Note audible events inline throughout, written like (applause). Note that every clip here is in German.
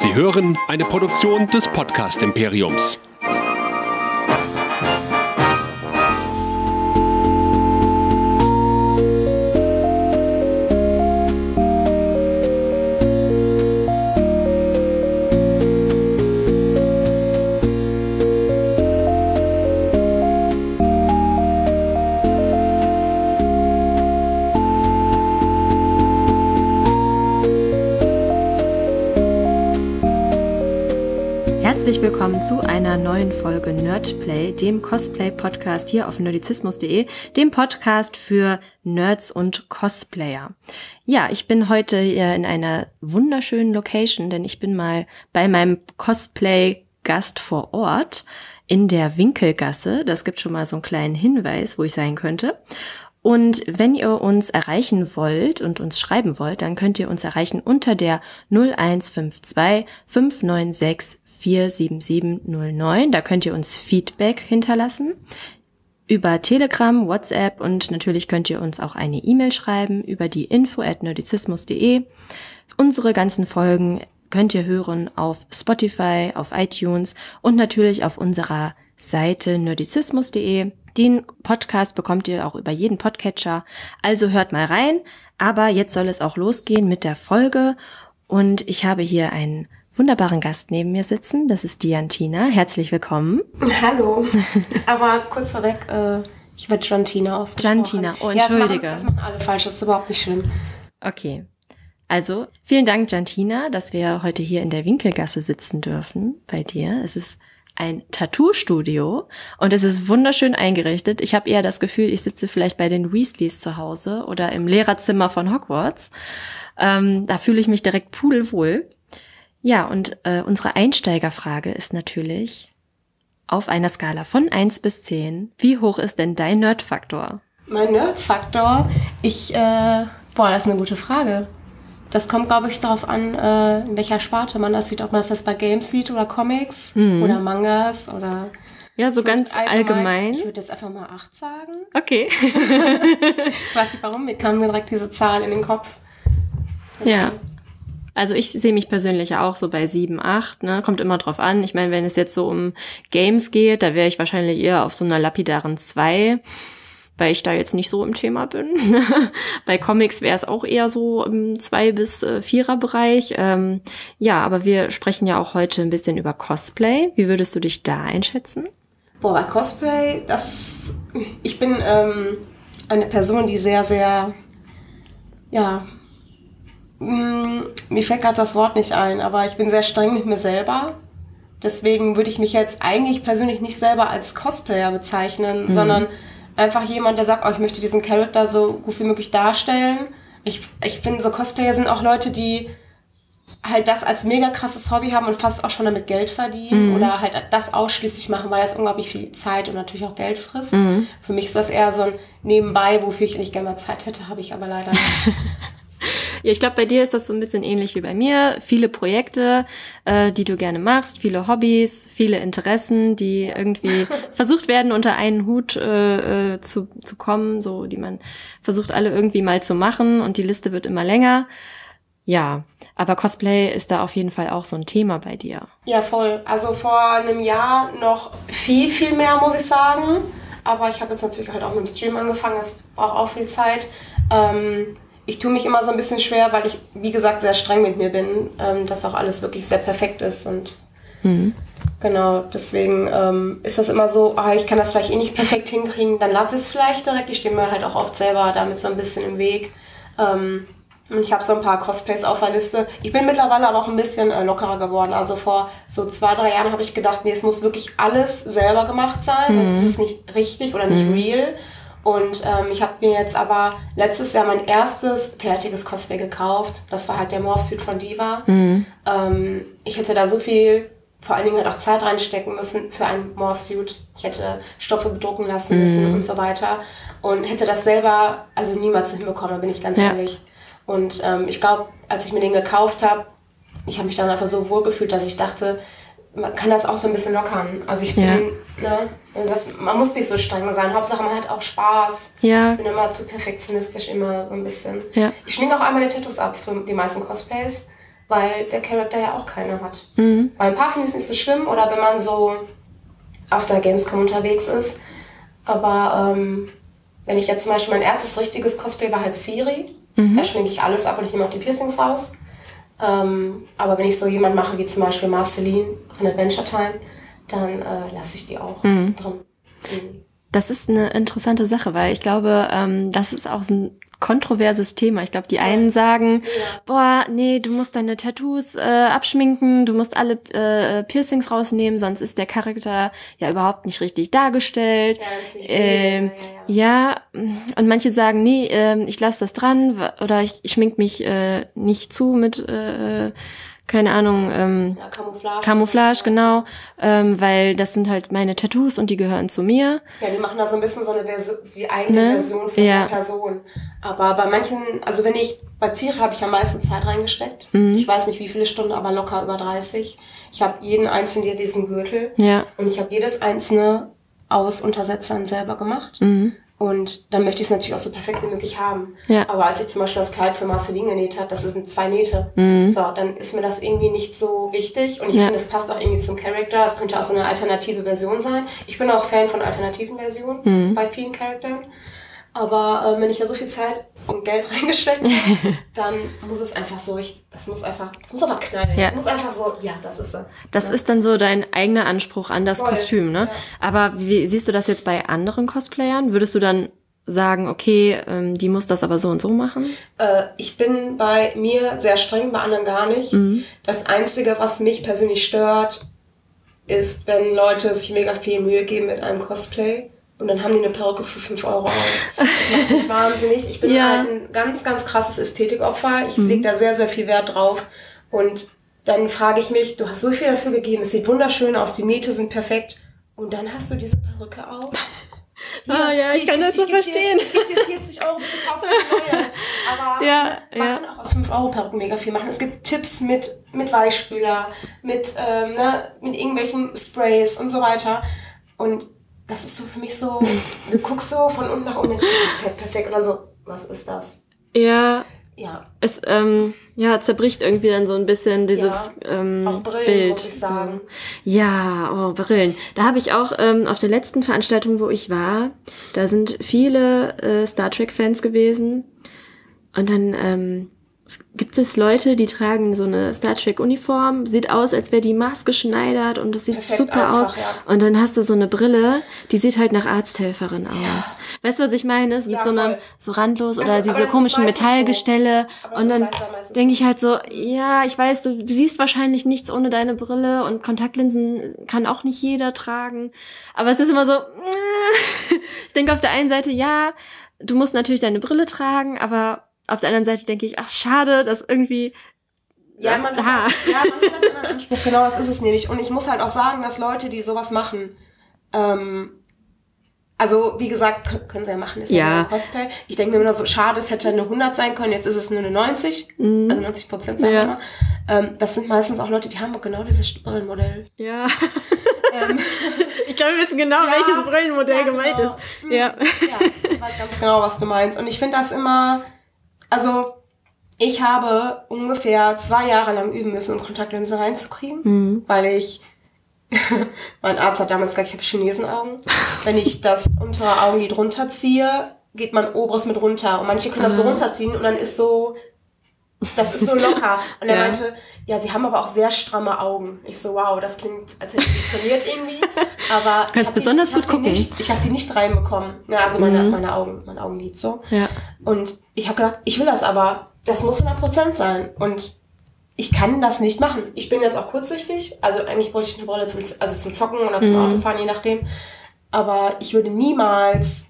Sie hören eine Produktion des Podcast Imperiums. Herzlich willkommen zu einer neuen Folge Nerdplay, dem Cosplay-Podcast hier auf nerdizismus.de, dem Podcast für Nerds und Cosplayer. Ja, ich bin heute hier in einer wunderschönen Location, denn ich bin mal bei meinem Cosplay-Gast vor Ort in der Winkelgasse. Das gibt schon mal so einen kleinen Hinweis, wo ich sein könnte. Und wenn ihr uns erreichen wollt und uns schreiben wollt, dann könnt ihr uns erreichen unter der 0152 596 47709. Da könnt ihr uns Feedback hinterlassen über Telegram, WhatsApp und natürlich könnt ihr uns auch eine E-Mail schreiben über die info at nerdizismus.de. Unsere ganzen Folgen könnt ihr hören auf Spotify, auf iTunes und natürlich auf unserer Seite nerdizismus.de. Den Podcast bekommt ihr auch über jeden Podcatcher. Also hört mal rein. Aber jetzt soll es auch losgehen mit der Folge. Und ich habe hier einen wunderbaren Gast neben mir sitzen. Das ist Diantina. Herzlich willkommen. Hallo. (laughs) Aber kurz vorweg, äh, ich werde Jantina ausgesprochen. Jantina, oh, entschuldige. Ja, das, machen, das machen alle falsch, das ist überhaupt nicht schlimm. Okay. Also, vielen Dank, Jantina, dass wir heute hier in der Winkelgasse sitzen dürfen bei dir. Es ist ein Tattoo-Studio und es ist wunderschön eingerichtet. Ich habe eher das Gefühl, ich sitze vielleicht bei den Weasleys zu Hause oder im Lehrerzimmer von Hogwarts. Ähm, da fühle ich mich direkt pudelwohl. Ja, und äh, unsere Einsteigerfrage ist natürlich, auf einer Skala von 1 bis 10, wie hoch ist denn dein Nerdfaktor? Mein Nerdfaktor? Ich, äh, boah, das ist eine gute Frage. Das kommt, glaube ich, darauf an, äh, in welcher Sparte man das sieht. Ob man das jetzt bei Games sieht oder Comics mhm. oder Mangas oder... Ja, so ganz allgemein. Ich würde jetzt einfach mal 8 sagen. Okay. (laughs) ich weiß nicht warum, mir kam mir direkt diese Zahl in den Kopf. Okay. Ja. Also ich sehe mich persönlich auch so bei sieben, acht, ne? Kommt immer drauf an. Ich meine, wenn es jetzt so um Games geht, da wäre ich wahrscheinlich eher auf so einer lapidaren zwei, weil ich da jetzt nicht so im Thema bin. (laughs) bei Comics wäre es auch eher so im zwei bis äh, vierer Bereich. Ähm, ja, aber wir sprechen ja auch heute ein bisschen über Cosplay. Wie würdest du dich da einschätzen? Boah, bei Cosplay, das, ich bin ähm, eine Person, die sehr, sehr, ja, hm, mir fällt gerade das Wort nicht ein, aber ich bin sehr streng mit mir selber. Deswegen würde ich mich jetzt eigentlich persönlich nicht selber als Cosplayer bezeichnen, mhm. sondern einfach jemand, der sagt, oh, ich möchte diesen Charakter so gut wie möglich darstellen. Ich, ich finde, so Cosplayer sind auch Leute, die halt das als mega krasses Hobby haben und fast auch schon damit Geld verdienen mhm. oder halt das ausschließlich machen, weil das unglaublich viel Zeit und natürlich auch Geld frisst. Mhm. Für mich ist das eher so ein Nebenbei, wofür ich nicht gerne mal Zeit hätte, habe ich aber leider nicht. (laughs) Ja, ich glaube, bei dir ist das so ein bisschen ähnlich wie bei mir. Viele Projekte, äh, die du gerne machst, viele Hobbys, viele Interessen, die irgendwie (laughs) versucht werden, unter einen Hut äh, äh, zu, zu kommen, so die man versucht alle irgendwie mal zu machen und die Liste wird immer länger. Ja, aber Cosplay ist da auf jeden Fall auch so ein Thema bei dir. Ja, voll. Also vor einem Jahr noch viel, viel mehr, muss ich sagen. Aber ich habe jetzt natürlich halt auch mit dem Stream angefangen, das braucht auch viel Zeit. Ähm, ich tue mich immer so ein bisschen schwer, weil ich, wie gesagt, sehr streng mit mir bin, ähm, dass auch alles wirklich sehr perfekt ist und mhm. genau, deswegen ähm, ist das immer so, ah, ich kann das vielleicht eh nicht perfekt hinkriegen, dann lasse ich es vielleicht direkt. Ich stehe mir halt auch oft selber damit so ein bisschen im Weg. Ähm, und ich habe so ein paar Cosplays auf der Liste. Ich bin mittlerweile aber auch ein bisschen äh, lockerer geworden. Also vor so zwei, drei Jahren habe ich gedacht, nee, es muss wirklich alles selber gemacht sein, mhm. sonst ist es nicht richtig oder nicht mhm. real. Und ähm, ich habe mir jetzt aber letztes Jahr mein erstes fertiges Cosplay gekauft. Das war halt der Morphsuit von Diva. Mhm. Ähm, ich hätte da so viel, vor allen Dingen halt auch Zeit reinstecken müssen für einen Morphsuit. Ich hätte Stoffe bedrucken lassen mhm. müssen und so weiter. Und hätte das selber also niemals hinbekommen, bin ich ganz ja. ehrlich. Und ähm, ich glaube, als ich mir den gekauft habe, ich habe mich dann einfach so wohl gefühlt, dass ich dachte, man kann das auch so ein bisschen lockern. Also ich bin, ja. ne, das, man muss nicht so streng sein. Hauptsache man hat auch Spaß. Ja. Ich bin immer zu perfektionistisch, immer so ein bisschen. Ja. Ich schminke auch einmal die Tattoos ab für die meisten Cosplays. weil der Charakter ja auch keine hat. Bei ein paar finde ich es nicht so schlimm oder wenn man so auf der Gamescom unterwegs ist. Aber ähm, wenn ich jetzt zum Beispiel mein erstes richtiges Cosplay war halt Siri, da schminke ich alles ab und ich nehme auch die Piercings raus. Ähm, aber wenn ich so jemand mache wie zum Beispiel Marceline von Adventure Time, dann äh, lasse ich die auch drin. Mhm. Das ist eine interessante Sache, weil ich glaube, ähm, das ist auch ein kontroverses Thema. Ich glaube, die einen sagen, boah, nee, du musst deine Tattoos äh, abschminken, du musst alle äh, Piercings rausnehmen, sonst ist der Charakter ja überhaupt nicht richtig dargestellt. Ja, ähm, ja, ja, und manche sagen, nee, ähm, ich lasse das dran oder ich, ich schmink mich äh, nicht zu mit, äh, keine Ahnung, ähm, Ja, Camouflage. Camouflage, genau, ähm, weil das sind halt meine Tattoos und die gehören zu mir. Ja, die machen da so ein bisschen so eine Version, die eigene Ne? Version von Ja. der Person. Aber bei manchen, also wenn ich, bei Tiere habe ich am meisten Zeit reingesteckt. Mhm. Ich weiß nicht wie viele Stunden, aber locker über 30. Ich habe jeden einzelnen hier diesen Gürtel. Ja. Und ich habe jedes einzelne aus Untersetzern selber gemacht. Mhm. Und dann möchte ich es natürlich auch so perfekt wie möglich haben. Ja. Aber als ich zum Beispiel das Kleid für Marceline genäht habe, das sind zwei Nähte. So, dann ist mir das irgendwie nicht so wichtig. Und ich Mhm. Ja. finde, es passt auch irgendwie zum Charakter. Es könnte auch so eine alternative Version sein. Ich bin auch Fan von alternativen Versionen Mhm. bei vielen Charakteren. Aber äh, wenn ich da so viel Zeit und Geld (laughs) reingesteckt habe, (laughs) dann muss es einfach so, ich, das muss einfach, das muss einfach knallen. Ja. Das muss einfach so, ja, das ist so. Das ist dann so dein eigener Anspruch an das Voll, Kostüm, ne? ja. Aber wie siehst du das jetzt bei anderen Cosplayern? Würdest du dann sagen, okay, ähm, die muss das aber so und so machen? Äh, ich bin bei mir sehr streng, bei anderen gar nicht. Das Einzige, was mich persönlich stört, ist, wenn Leute sich mega viel Mühe geben mit einem Cosplay und dann haben die eine Perücke für 5 Euro auf. Das macht mich (laughs) wahnsinnig. Ich bin Ja. halt ein ganz, ganz krasses Ästhetikopfer. Ich leg da sehr, sehr viel Wert drauf. Und dann frage ich mich, du hast so viel dafür gegeben, es sieht wunderschön aus, die Nähte sind perfekt. Und dann hast du diese Perücke auf. (laughs) Ah, ja, ich kann das so geb dir- verstehen. Ich gebe dir 40 Euro, bitte kauf dir eine neue. Aber (laughs) Ja, man ja. kann auch aus 5 Euro Perücken mega viel machen. Es gibt Tipps mit, mit Weichspüler, mit, ähm, ne, mit irgendwelchen Sprays und so weiter. Und das ist so für mich so, du guckst so von unten nach unten, denkst, perfekt, perfekt. Und dann so, was ist das? Ja, Ja, es ähm, ja, zerbricht irgendwie dann so ein bisschen dieses Ja, ähm, auch Brillen, Bild. muss ich sagen. So. Ja, oh, Brillen. Da habe ich auch ähm, auf der letzten Veranstaltung, wo ich war, da sind viele äh, Star Trek-Fans gewesen. Und dann ähm, gibt es Leute, die tragen so eine Star Trek-Uniform, sieht aus, als wäre die maßgeschneidert und das sieht Perfekt super einfach, aus. ja. Und dann hast du so eine Brille, die sieht halt nach Arzthelferin aus. Weißt du, was ich meine? Ist mit Ja, so einem so randlos Das oder diese komischen so. Metallgestelle. Das Und dann denke so. ich halt so, ja, ich weiß, du siehst wahrscheinlich nichts ohne deine Brille und Kontaktlinsen kann auch nicht jeder tragen. Aber es ist immer so, (laughs) ich denke auf der einen Seite, ja, du musst natürlich deine Brille tragen, aber auf der anderen Seite denke ich, ach, schade, dass irgendwie, Ja, man hat, Ah. ja, man hat einen anderen Anspruch. Genau, das ist es nämlich. Und ich muss halt auch sagen, dass Leute, die sowas machen, ähm, also wie gesagt, können sie ja machen, ist ja, Ja. ein Cosplay. Ich denke mir immer so, schade, es hätte eine 100 sein können, jetzt ist es nur eine 90, also 90 Prozent, sagen Mhm. Ja. wir mal. Ähm, das sind meistens auch Leute, die haben genau dieses Brillenmodell. ja. (laughs) ich glaube, wir wissen genau, Ja, welches Brillenmodell ja, gemeint genau. ist. Mhm. Ja. Ja, ich weiß ganz genau, was du meinst. Und ich finde das immer, also ich habe ungefähr zwei Jahre lang üben müssen, um Kontaktlinse reinzukriegen, weil ich, (laughs) mein Arzt hat damals gesagt, ich habe Chinesenaugen. (laughs) Wenn ich das untere Augenlid runterziehe, geht mein oberes mit runter. Und manche können das so runterziehen und dann ist so, das ist so locker. Und er Ja. meinte, ja, sie haben aber auch sehr stramme Augen. Ich so, wow, das klingt, als hätte ich die trainiert irgendwie. Aber ich kannst die- besonders hab gut die gucken. Nicht, ich habe die nicht reinbekommen. Ja, also meine, meine Augen, mein Augenlid so. Ja. Und ich habe gedacht, ich will das aber. Das muss 100% sein. Und ich kann das nicht machen. Ich bin jetzt auch kurzsichtig. Also eigentlich bräuchte ich eine Brille zum, also zum Zocken oder zum Autofahren, je nachdem. Aber ich würde niemals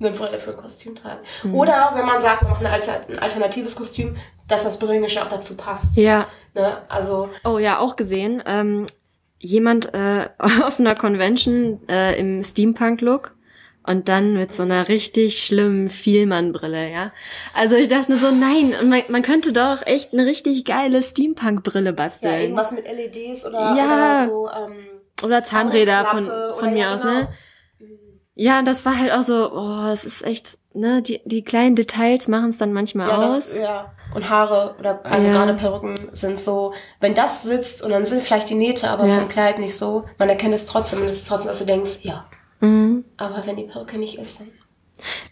eine Brille für ein Kostüm tragen. Oder wenn man sagt, man macht ein, Alter, ein alternatives Kostüm, dass das Brillengeschirr auch dazu passt. Ja. Ne? Also Oh ja, auch gesehen. Ähm, jemand äh, (laughs) auf einer Convention äh, im Steampunk-Look und dann mit so einer richtig schlimmen Vielmann-Brille, ja. Also ich dachte nur so, nein, man, man könnte doch echt eine richtig geile Steampunk-Brille ja, basteln. irgendwas mit LEDs oder, Ja. oder so. Ähm, Oder Zahnräder von, von oder mir ja, aus, genau. ne? Ja, das war halt auch so, oh, es ist echt, ne, die, die kleinen Details machen es dann manchmal Ja, aus. das, ja. Und Haare oder also Ja. gerade Perücken sind so, wenn das sitzt und dann sind vielleicht die Nähte, aber Ja. vom Kleid nicht so, man erkennt es trotzdem und es ist trotzdem, dass du denkst, ja. Mhm. Aber wenn die Perücke nicht ist, dann.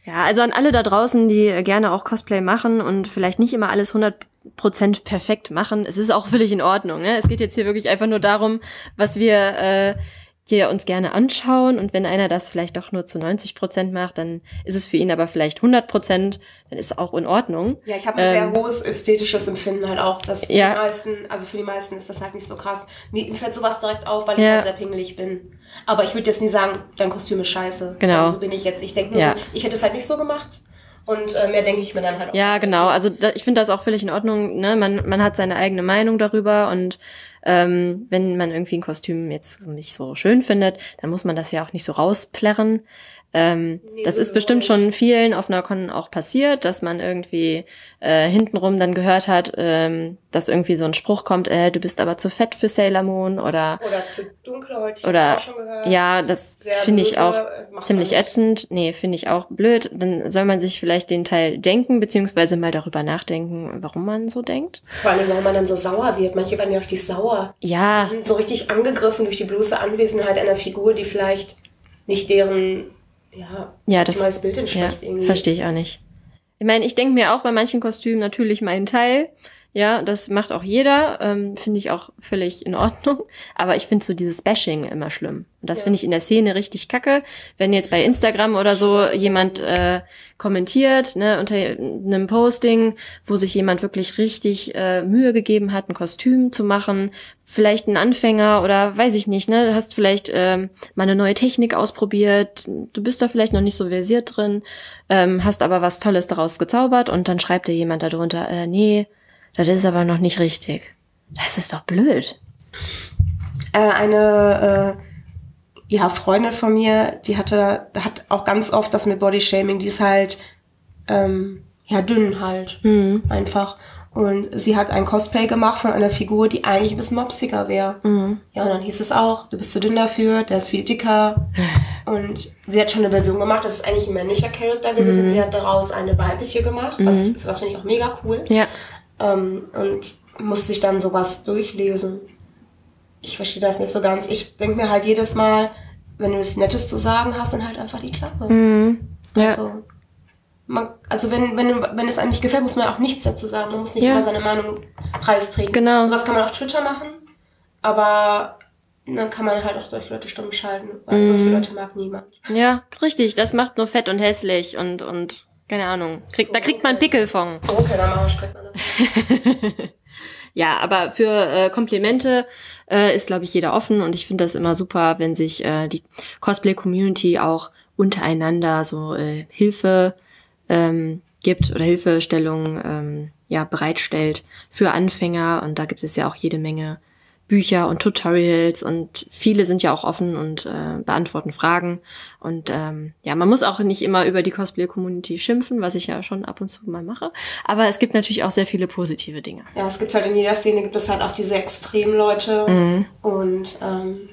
Ja, also an alle da draußen, die gerne auch Cosplay machen und vielleicht nicht immer alles 100% perfekt machen, es ist auch völlig in Ordnung. Ne? Es geht jetzt hier wirklich einfach nur darum, was wir äh, hier uns gerne anschauen und wenn einer das vielleicht doch nur zu 90% macht, dann ist es für ihn aber vielleicht 100%, dann ist auch in Ordnung. Ja, ich habe ein Ähm, sehr hohes ästhetisches Empfinden halt auch. Dass Ja. die meisten, also für die meisten ist das halt nicht so krass. Mir fällt sowas direkt auf, weil ich Ja. halt sehr pingelig bin. Aber ich würde jetzt nie sagen, dein Kostüm ist scheiße. Genau. Also so bin ich jetzt. Ich denke nur Ja. so, ich hätte es halt nicht so gemacht. Und äh, mehr denke ich mir dann halt auch. Ja, genau. Also da, ich finde das auch völlig in Ordnung. Ne? Man, man hat seine eigene Meinung darüber und ähm, wenn man irgendwie ein Kostüm jetzt nicht so schön findet, dann muss man das ja auch nicht so rausplärren. Ähm, Nee, das ist bestimmt schon vielen auf einer Con auch passiert, dass man irgendwie äh, hintenrum dann gehört hat, ähm, dass irgendwie so ein Spruch kommt, äh, du bist aber zu fett für Sailor Moon oder Oder zu dunkelhäutig, oder auch schon gehört. ja, das finde ich auch ziemlich nicht. ätzend. Nee, finde ich auch blöd. Dann soll man sich vielleicht den Teil denken, beziehungsweise mal darüber nachdenken, warum man so denkt. Vor allem, warum man dann so sauer wird. Manche werden ja richtig sauer. Ja, sind so richtig angegriffen durch die bloße Anwesenheit einer Figur, die vielleicht nicht deren ja, ja, das neues Bild ja, entspricht. irgendwie. verstehe ich auch nicht. Ich meine, ich denke mir auch bei manchen Kostümen natürlich meinen Teil. Ja, das macht auch jeder, ähm, finde ich auch völlig in Ordnung. Aber ich finde so dieses Bashing immer schlimm. Und das Ja. finde ich in der Szene richtig kacke. Wenn jetzt bei Instagram oder so jemand äh, kommentiert, ne, unter einem Posting, wo sich jemand wirklich richtig äh, Mühe gegeben hat, ein Kostüm zu machen, vielleicht ein Anfänger oder weiß ich nicht, ne, du hast vielleicht ähm, mal eine neue Technik ausprobiert, du bist da vielleicht noch nicht so versiert drin, ähm, hast aber was Tolles daraus gezaubert und dann schreibt dir jemand darunter, äh, nee, das ist aber noch nicht richtig. Das ist doch blöd. Äh, eine äh, ja, Freundin von mir, die hatte, hat auch ganz oft das mit Bodyshaming, die ist halt ähm, ja dünn halt Mhm. einfach. Und sie hat ein Cosplay gemacht von einer Figur, die eigentlich ein bisschen mopsiger wäre. Mhm. Ja, und dann hieß es auch, du bist zu dünn dafür, der ist viel dicker. Und sie hat schon eine Version gemacht, das ist eigentlich ein männlicher Charakter gewesen. Mhm. Sie hat daraus eine weibliche gemacht, was, ich- was finde ich auch mega cool. Ja. Ähm, und muss sich dann sowas durchlesen. Ich verstehe das nicht so ganz. Ich denke mir halt jedes Mal, wenn du was Nettes zu sagen hast, dann halt einfach die Klappe. Mhm. Ja. Also, man, also wenn, wenn, wenn es einem nicht gefällt, muss man auch nichts dazu sagen. Man muss nicht Ja. immer seine Meinung preistreten. Genau. Sowas kann man auf Twitter machen, aber dann kann man halt auch solche Leute stumm schalten, weil solche Mhm. Leute mag niemand. Ja, richtig. Das macht nur fett und hässlich und, und keine Ahnung. Krieg, da kriegt man Pickel von. Okay, dann Arsch kriegt man. Ja, aber für äh, Komplimente äh, ist, glaube ich, jeder offen und ich finde das immer super, wenn sich äh, die Cosplay-Community auch untereinander so äh, Hilfe ähm, gibt oder Hilfestellung ähm, ja bereitstellt für Anfänger und da gibt es ja auch jede Menge Bücher und Tutorials und viele sind ja auch offen und äh, beantworten Fragen und ähm, ja, man muss auch nicht immer über die Cosplay-Community schimpfen, was ich ja schon ab und zu mal mache, aber es gibt natürlich auch sehr viele positive Dinge. Ja, es gibt halt in jeder Szene gibt es halt auch diese Extremleute Mhm. und ähm,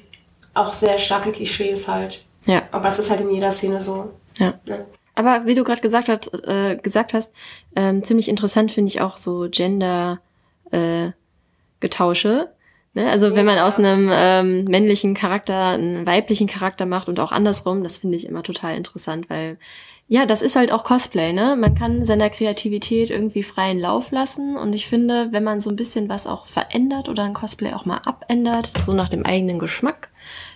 auch sehr starke Klischees halt. Ja. Aber das ist halt in jeder Szene so. Ja. Ne? Aber wie du gerade gesagt, hast, äh, gesagt hast, ähm, ziemlich interessant finde ich auch so Gender äh, Getausche. Ne? Also wenn man aus einem ähm, männlichen Charakter einen weiblichen Charakter macht und auch andersrum, das finde ich immer total interessant, weil ja, das ist halt auch Cosplay, ne? Man kann seiner Kreativität irgendwie freien Lauf lassen und ich finde, wenn man so ein bisschen was auch verändert oder ein Cosplay auch mal abändert, so nach dem eigenen Geschmack,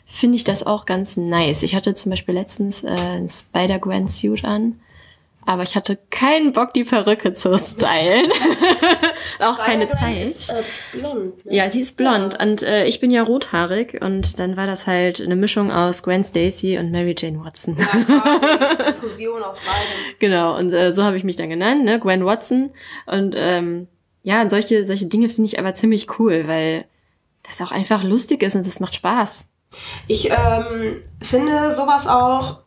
finde ich das auch ganz nice. Ich hatte zum Beispiel letztens äh, ein Spider-Gwen-Suit an, aber ich hatte keinen Bock, die Perücke zu stylen. (laughs) auch keine Zeit. Ist, äh, blond. Ne? Ja, sie ist blond und äh, ich bin ja rothaarig und dann war das halt eine Mischung aus Gwen Stacy und Mary Jane Watson. Ja, (laughs) Fusion aus beidem. genau, und äh, so habe ich mich dann genannt, ne, Gwen Watson. Und ähm, ja, und solche, solche Dinge finde ich aber ziemlich cool, weil das auch einfach lustig ist und es macht Spaß. Ich ähm, finde sowas auch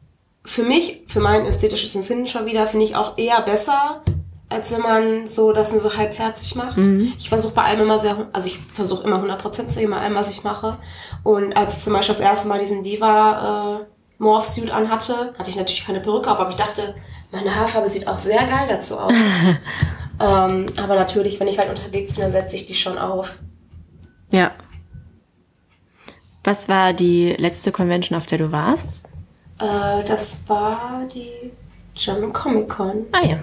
für mich, für mein ästhetisches Empfinden schon wieder, finde ich auch eher besser, als wenn man so das nur so halbherzig macht. Ich versuche bei allem immer sehr, also ich versuche immer 100% zu geben bei allem, was ich mache. Und als ich zum Beispiel das erste Mal diesen Diva äh, Morphsuit anhatte, hatte ich natürlich keine Perücke auf, aber ich dachte, meine Haarfarbe sieht auch sehr geil dazu aus. (laughs) ähm, aber natürlich, wenn ich halt unterwegs bin, dann setze ich die schon auf. Ja. Was war die letzte Convention, auf der du warst? Äh, das war die German Comic Con. Ah ja.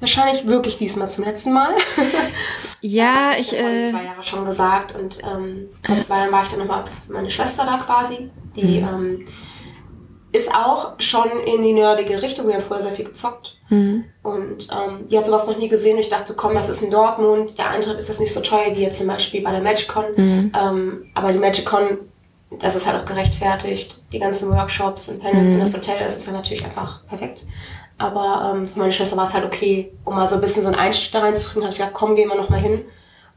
Wahrscheinlich wirklich diesmal zum letzten Mal. (laughs) Ja, ich. ich habe Äh, zwei Jahren schon gesagt und ähm, vor zwei Jahren war ich dann nochmal meine Schwester da quasi. Die ähm, ist auch schon in die nerdige Richtung. Wir haben vorher sehr viel gezockt. Und ähm, die hat sowas noch nie gesehen. Und ich dachte, komm, das ist in Dortmund. Der Eintritt ist das nicht so teuer wie jetzt zum Beispiel bei der MagicCon. Ähm, aber die MagicCon, das ist halt auch gerechtfertigt. Die ganzen Workshops und Panels und das Hotel, das ist ja natürlich einfach perfekt. Aber ähm, für meine Schwester war es halt okay, um mal so ein bisschen so einen Einstieg da reinzukriegen, habe ich gesagt, komm, gehen wir noch mal hin.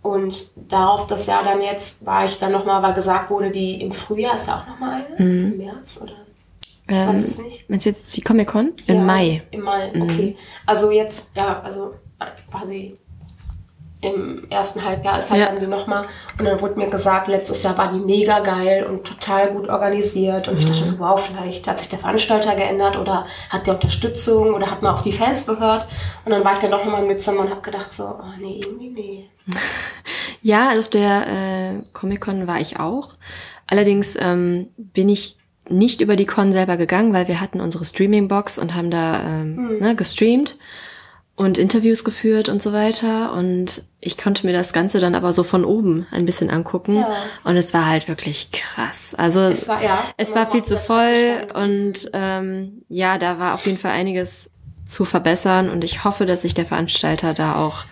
Und darauf das Jahr dann jetzt war ich dann noch mal, weil gesagt wurde, die im Frühjahr ist ja auch noch mal eine, im März oder ich weiß es nicht. Meinst du jetzt die Comic-Con? Im Ja, Mai. Im Mai, okay. Also jetzt, ja, also quasi im ersten Halbjahr ist halt Ja. dann die nochmal. Und dann wurde mir gesagt, letztes Jahr war die mega geil und total gut organisiert. Und ich dachte so, wow, vielleicht hat sich der Veranstalter geändert oder hat der Unterstützung oder hat man auf die Fans gehört. Und dann war ich dann doch nochmal im Dezember und habe gedacht so, oh nee, irgendwie nee. (laughs) Ja, also auf der äh, Comic-Con war ich auch. Allerdings ähm, bin ich nicht über die Con selber gegangen, weil wir hatten unsere Streaming-Box und haben da ähm, ne, gestreamt und Interviews geführt und so weiter. Und ich konnte mir das Ganze dann aber so von oben ein bisschen angucken. Ja. Und es war halt wirklich krass. Also Es war, ja. es war viel zu voll und ähm, ja, da war auf jeden Fall einiges zu verbessern und ich hoffe, dass sich der Veranstalter da auch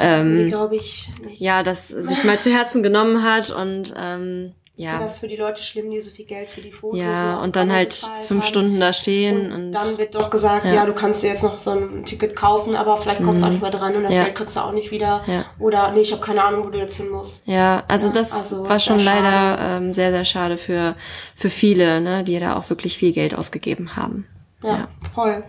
Nee, glaube ich nicht. ja, das sich mal zu Herzen genommen hat und ähm, Ich finde ja, das für die Leute schlimm, die so viel Geld für die Fotos ja und und dann halt fünf haben. Stunden da stehen Und und, dann wird doch gesagt, ja. Ja. du kannst dir jetzt noch so ein Ticket kaufen, aber vielleicht kommst du auch nicht mehr dran und das Ja. Geld kriegst du auch nicht wieder. Ja. Oder nee, ich habe keine Ahnung, wo du jetzt hin musst. ja, also Ja, das also war schon leider ähm, sehr sehr schade für für viele, ne, die da auch wirklich viel Geld ausgegeben haben. Ja, Ja. voll.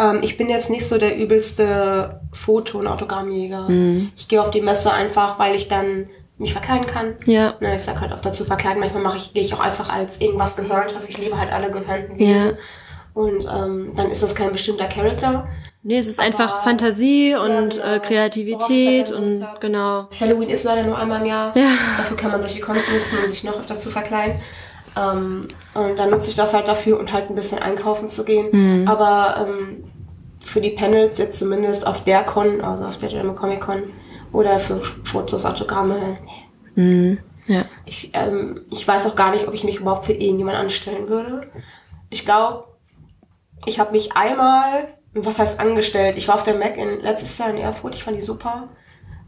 Ähm, ich bin jetzt nicht so der übelste Foto- und Autogrammjäger. Mhm. Ich gehe auf die Messe einfach, weil ich dann mich verkleiden kann. Ja. Ne, ich sag halt auch dazu verkleiden. Manchmal mache ich, gehe ich auch einfach als irgendwas gehörnt, was ich liebe halt alle gehörnten Wesen. Ja. Und ähm, dann ist das kein bestimmter Charakter. Nee, es ist einfach Fantasie und genau. äh, Kreativität halt und hab. genau. Halloween ist leider nur einmal im Jahr. Ja. Dafür kann man solche Cons nutzen, um sich noch öfter zu verkleiden. Ähm, und dann nutze ich das halt dafür und halt ein bisschen einkaufen zu gehen. Mhm. Aber ähm, für die Panels jetzt zumindest auf der Con, also auf der German Comic Con oder für Fotos, Autogramme, nee. Ja. Ich, ähm, ich weiß auch gar nicht, ob ich mich überhaupt für irgendjemand anstellen würde. Ich glaube, ich habe mich einmal, was heißt angestellt? Ich war auf der Mac in, letztes Jahr in Erfurt, ich fand die super.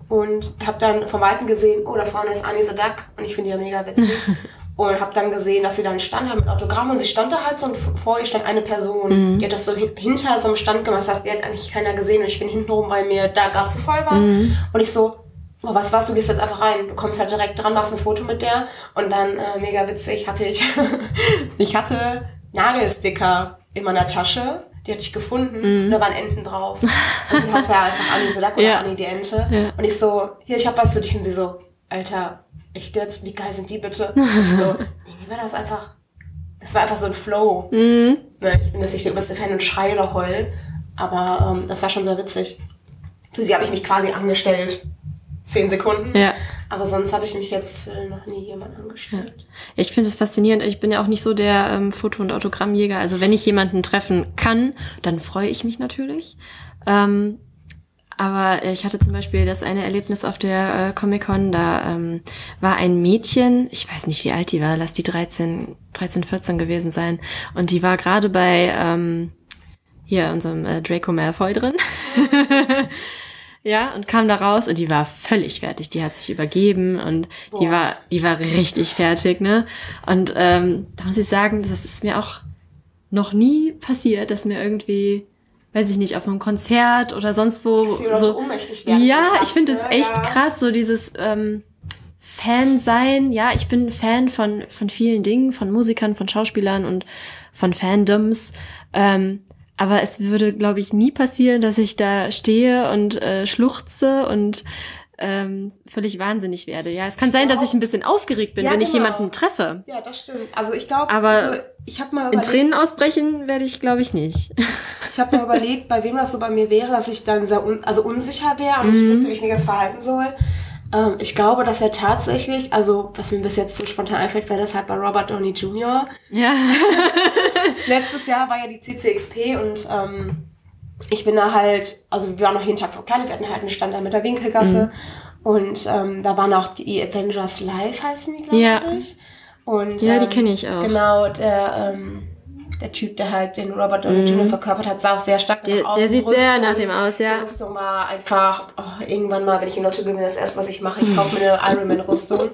Und habe dann von Weitem gesehen, oh, da vorne ist Annie Duck und ich finde die ja mega witzig. (laughs) und habe dann gesehen, dass sie da einen Stand hat mit Autogramm und sie stand da halt so und vor ihr stand eine Person, die hat das so hin hinter so einem Stand gemacht. Das heißt, die hat eigentlich keiner gesehen und ich bin hinten rum, weil mir da gerade zu voll war. Und ich so, oh, was war's, du gehst jetzt einfach rein. Du kommst halt direkt dran, machst ein Foto mit der und dann, äh, mega witzig, hatte ich, (laughs) ich hatte Nagelsticker in meiner Tasche. Die hatte ich gefunden und da waren Enten drauf. Und die heißt ja einfach Annie Sodak oder (laughs) Ja. Annie die Ente. Ja. Und ich so, hier, ich hab was für dich. Und sie so, Alter, echt jetzt? Wie geil sind die bitte? (laughs) So, irgendwie war das einfach, das war einfach so ein Flow. Mhm. Ne, ich bin jetzt nicht der übelste Fan und schreie oder heul, aber ähm, das war schon sehr witzig. Für sie habe ich mich quasi angestellt. Zehn Sekunden. Ja. Aber sonst habe ich mich jetzt für noch nie jemand angestellt. Ich finde es faszinierend. Ich bin ja auch nicht so der ähm, Foto- und Autogrammjäger. Also wenn ich jemanden treffen kann, dann freue ich mich natürlich. Ähm, aber ich hatte zum Beispiel das eine Erlebnis auf der äh, Comic-Con, da ähm, war ein Mädchen, ich weiß nicht wie alt die war, lass die 13, 13, 14 gewesen sein. Und die war gerade bei ähm, hier unserem äh, Draco Malfoy drin. (laughs) Ja, und kam da raus und die war völlig fertig. Die hat sich übergeben und die Boah. war, die war richtig fertig, ne? Und ähm, da muss ich sagen, das ist mir auch noch nie passiert, dass mir irgendwie, weiß ich nicht, auf einem Konzert oder sonst wo Dass die Leute so. ohnmächtig werden. Ja, Schon ich finde es ne? echt Ja. krass, so dieses ähm, Fan sein. Ja, ich bin Fan von von vielen Dingen, von Musikern, von Schauspielern und von Fandoms. Ähm, aber es würde, glaube ich, nie passieren, dass ich da stehe und äh, schluchze und ähm, völlig wahnsinnig werde. Ja, es kann sein, dass ich ein bisschen aufgeregt bin, Ja, wenn ich genau. jemanden treffe. Ja, das stimmt. Also ich glaube, Aber also ich habe mal In überlegt, Tränen ausbrechen werde ich, glaube ich, nicht. ich habe mal überlegt, bei wem das so bei mir wäre, dass ich dann sehr un also unsicher wäre und Mhm. ich wüsste, wie ich mich jetzt verhalten soll. Ähm, ich glaube, das wäre tatsächlich, also was mir bis jetzt so spontan einfällt, wäre das halt bei Robert Downey Jr. Ja. (laughs) Letztes Jahr war ja die CCXP und ähm, ich bin da halt, also wir waren noch jeden Tag verkleidet, wir hatten halt einen Stand da mit der Winkelgasse und ähm, da waren auch die Avengers Live, heißen die, glaube Ja. ich. Und, Ja, die ähm, kenne ich auch. Genau, der, ähm, der Typ, der halt den Robert Downey Jr. verkörpert hat, sah auch sehr stark Mhm. Der- nach der sieht sehr Rüstung- nach dem aus, ja. Die Rüstung war einfach, oh, irgendwann mal, wenn ich in Lotto gewinne, das erste, was ich mache, ich kaufe mir eine Ironman-Rüstung.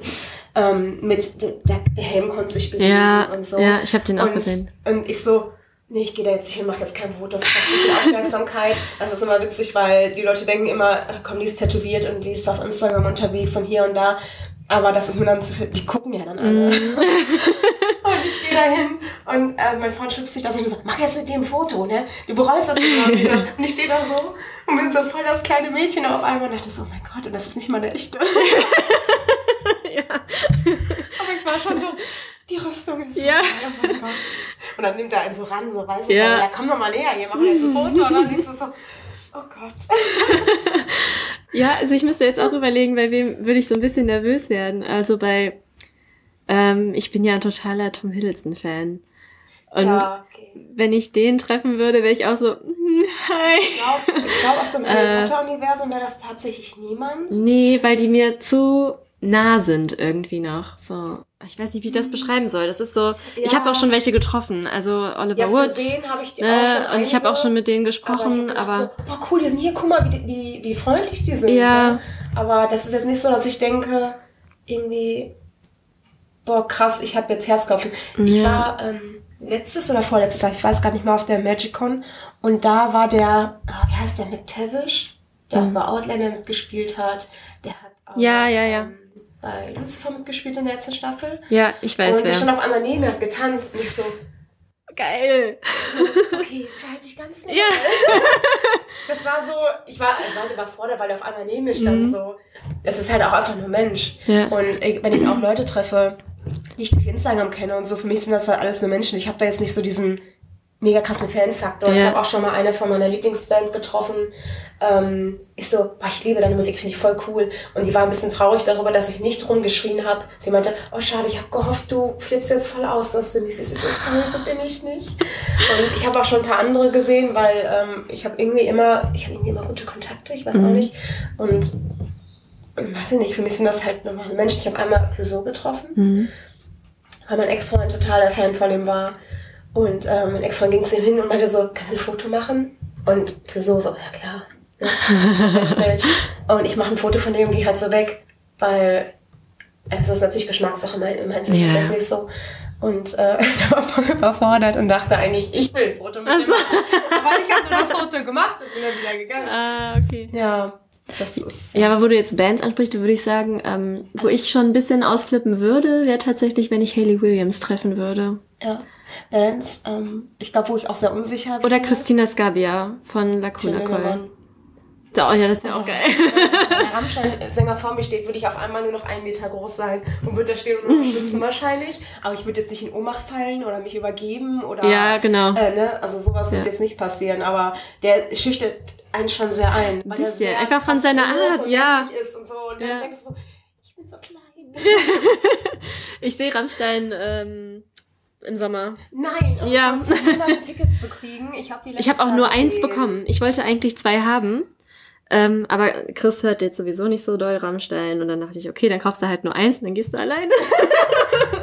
ähm, mit, der, der, Helm konnte sich bewegen Ja, und so. ja, ich hab den auch und, gesehen. Und ich so, nee, ich gehe da jetzt nicht hin, mache jetzt kein Foto, das hat zu viel Aufmerksamkeit. (laughs) Das ist immer witzig, weil die Leute denken immer, komm, die ist tätowiert und die ist auf Instagram unterwegs und hier und da. Aber das ist mir dann zu viel, die gucken ja dann alle. Mhm. (laughs) (laughs) und ich gehe da hin und äh, mein Freund schubst sich da so und so, mach jetzt mit dem Foto, ne? Du bereust das, nicht. Und ich stehe da so und bin so voll das kleine Mädchen auf einmal und dachte so, oh mein Gott, und das ist nicht mal der echte. Aber ich war schon so, die Rüstung ist so Ja. geil, oh mein Gott. Und dann nimmt er einen so ran, so weißt du, Ja. so, ja komm doch mal näher, hier machen wir jetzt ein Foto. Und dann denkst du so, oh Gott. (laughs) Ja, also ich müsste jetzt auch überlegen, bei wem würde ich so ein bisschen nervös werden. Also bei, ähm, ich bin ja ein totaler Tom Hiddleston-Fan. Und ja, okay. wenn ich den treffen würde, wäre ich auch so, hm, hi. Ich glaube, ich glaub, aus dem Äh. Harry Potter-Universum wäre das tatsächlich niemand. Nee, weil die mir zu nah sind irgendwie noch. So, ich weiß nicht, wie ich das beschreiben soll. Das ist so, ich Ja. habe auch schon welche getroffen. Also Oliver Ja, Wood. gesehen habe ich die ne, auch schon und ich habe auch schon mit denen Aber ich gesprochen, hab aber, so, boah cool, die sind hier, guck mal, wie, wie, wie freundlich die sind. Ja. Ne? Aber das ist jetzt nicht so, dass ich denke, irgendwie, boah krass, ich habe jetzt Herzklopfen. Ich Ja. war ähm, letztes oder vorletztes Jahr, ich weiß gar nicht mehr, auf der MagicCon und da war der, ah, wie heißt der, McTavish, der auch bei Outlander mitgespielt hat. Der hat auch, Mhm. Ja, ja, ja. Ähm, bei Lucifer mitgespielt in der letzten Staffel. ja, ich weiß und der stand wer. auf einmal neben mir, hat getanzt und ich so, Geil. okay, (laughs) verhalte dich ganz normal. Ja. (laughs) Das war so, ich war, ich war überfordert, weil der auf einmal neben mir stand, Mhm. so. Das ist halt auch einfach nur Mensch. Ja. Und wenn ich auch Leute treffe, die ich durch Instagram kenne und so, für mich sind das halt alles nur Menschen. Ich habe da jetzt nicht so diesen mega krassen Fanfaktor. Ich Ja. habe auch schon mal eine von meiner Lieblingsband getroffen. Ähm, ich so, boah, ich liebe deine Musik, finde ich voll cool. Und die war ein bisschen traurig darüber, dass ich nicht rumgeschrien habe. Sie meinte, oh schade, ich habe gehofft, du flippst jetzt voll aus, dass du nicht siehst. Ich so, sorry, so bin ich nicht. Und ich habe auch schon ein paar andere gesehen, weil ähm, ich habe irgendwie immer, ich habe irgendwie immer gute Kontakte, ich weiß auch nicht. Und weiß ich nicht, für mich sind das halt normale Menschen. Ich habe einmal Clouseau getroffen, weil mein Ex-Freund totaler Fan von ihm war. Und ähm, mein Ex-Freund ging zu ihm hin und meinte so, können wir ein Foto machen? Und Clouseau so, ja klar. Ne? (laughs) Und ich mache ein Foto von dem und gehe halt so weg, weil es ist natürlich Geschmackssache, mein, mein ist Ja. jetzt nicht so. Und äh, (laughs) er war voll überfordert und dachte eigentlich, ich will ein Foto mit ihm machen. Aber ich habe nur das Foto gemacht und bin dann wieder gegangen. Ah, okay. Ja, das ist... Ja, aber wo du jetzt Bands ansprichst, würde ich sagen, ähm, wo ich schon ein bisschen ausflippen würde, wäre tatsächlich, wenn ich Hayley Williams treffen würde. Ja. Bands, ähm, ich glaube, wo ich auch sehr unsicher bin. Oder Christina Scabia von Lacuna Coil. Oh ja, das wäre auch geil. Wenn der Rammstein-Sänger vor mir steht, würde ich auf einmal nur noch einen Meter groß sein und würde da stehen und schwitzen (laughs) wahrscheinlich. Aber ich würde jetzt nicht in Ohnmacht fallen oder mich übergeben oder... Ja, genau. Äh, ne? Also sowas wird Ja. jetzt nicht passieren, aber der schüchtert einen schon sehr ein. Weil er bisschen. sehr Einfach von seiner Art, ja. Ist und so. Und Ja. dann denkst du so, ich bin so klein. (laughs) Ich sehe Rammstein ähm, im Sommer. Nein, oh, Ja. immer ein Ticket zu kriegen. Ich habe die Ich habe auch nur eins bekommen. Ich wollte eigentlich zwei haben. Ähm, aber Chris hört jetzt sowieso nicht so doll Rammstein und dann dachte ich, okay, dann kaufst du halt nur eins und dann gehst du alleine. (laughs)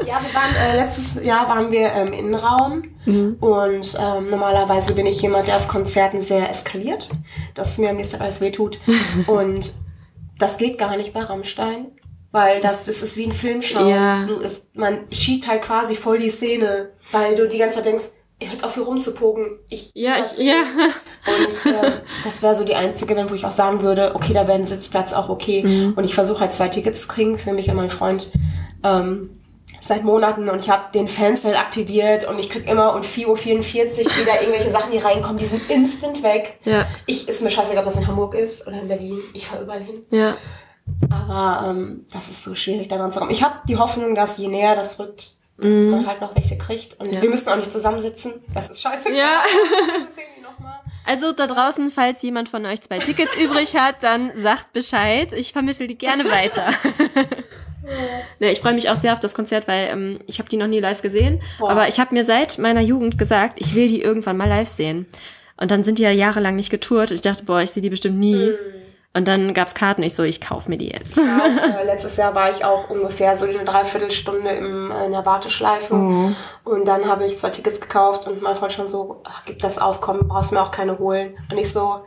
Ja, wir waren äh, letztes Jahr waren wir ähm, im Innenraum Mhm. und ähm, normalerweise bin ich jemand, der auf Konzerten sehr eskaliert, dass mir am nächsten Tag alles wehtut. (laughs) und das geht gar nicht bei Rammstein, weil das, das ist wie ein Filmschau. Ja. Du ist, man schiebt halt quasi voll die Szene, weil du die ganze Zeit denkst, hört auf hier rumzupogen. Ich Ja, ich, ja. Und ähm, das wäre so die einzige wo ich auch sagen würde, okay, da wäre ein Sitzplatz auch okay. Mhm. Und ich versuche halt zwei Tickets zu kriegen für mich und meinen Freund ähm, seit Monaten. Und ich habe den Fansale aktiviert und ich krieg immer um 4.44 Uhr wieder irgendwelche Sachen, die reinkommen, die sind instant weg. Ja. Ich ist mir scheißegal, ob das in Hamburg ist oder in Berlin. Ich fahre überall hin. Ja. Aber ähm, das ist so schwierig, da dran zu kommen. Ich habe die Hoffnung, dass je näher das rückt, dass man halt noch welche kriegt. Und Ja. wir müssen auch nicht zusammensitzen. Das ist scheiße. Ja. (laughs) Also da draußen, falls jemand von euch zwei Tickets übrig hat, dann sagt Bescheid. Ich vermittle die gerne weiter. (laughs) Ne, ich freue mich auch sehr auf das Konzert, weil ähm, ich habe die noch nie live gesehen. Boah. Aber ich habe mir seit meiner Jugend gesagt, ich will die irgendwann mal live sehen. Und dann sind die ja jahrelang nicht getourt. Und ich dachte, boah, ich sehe die bestimmt nie. Und dann gab's Karten. Ich so, ich kauf mir die jetzt. Ja, (laughs) äh, letztes Jahr war ich auch ungefähr so eine Dreiviertelstunde im, in der Warteschleife. Und dann habe ich zwei Tickets gekauft und mein Freund schon so, ach, gib das auf, komm, brauchst mir auch keine holen. Und ich so,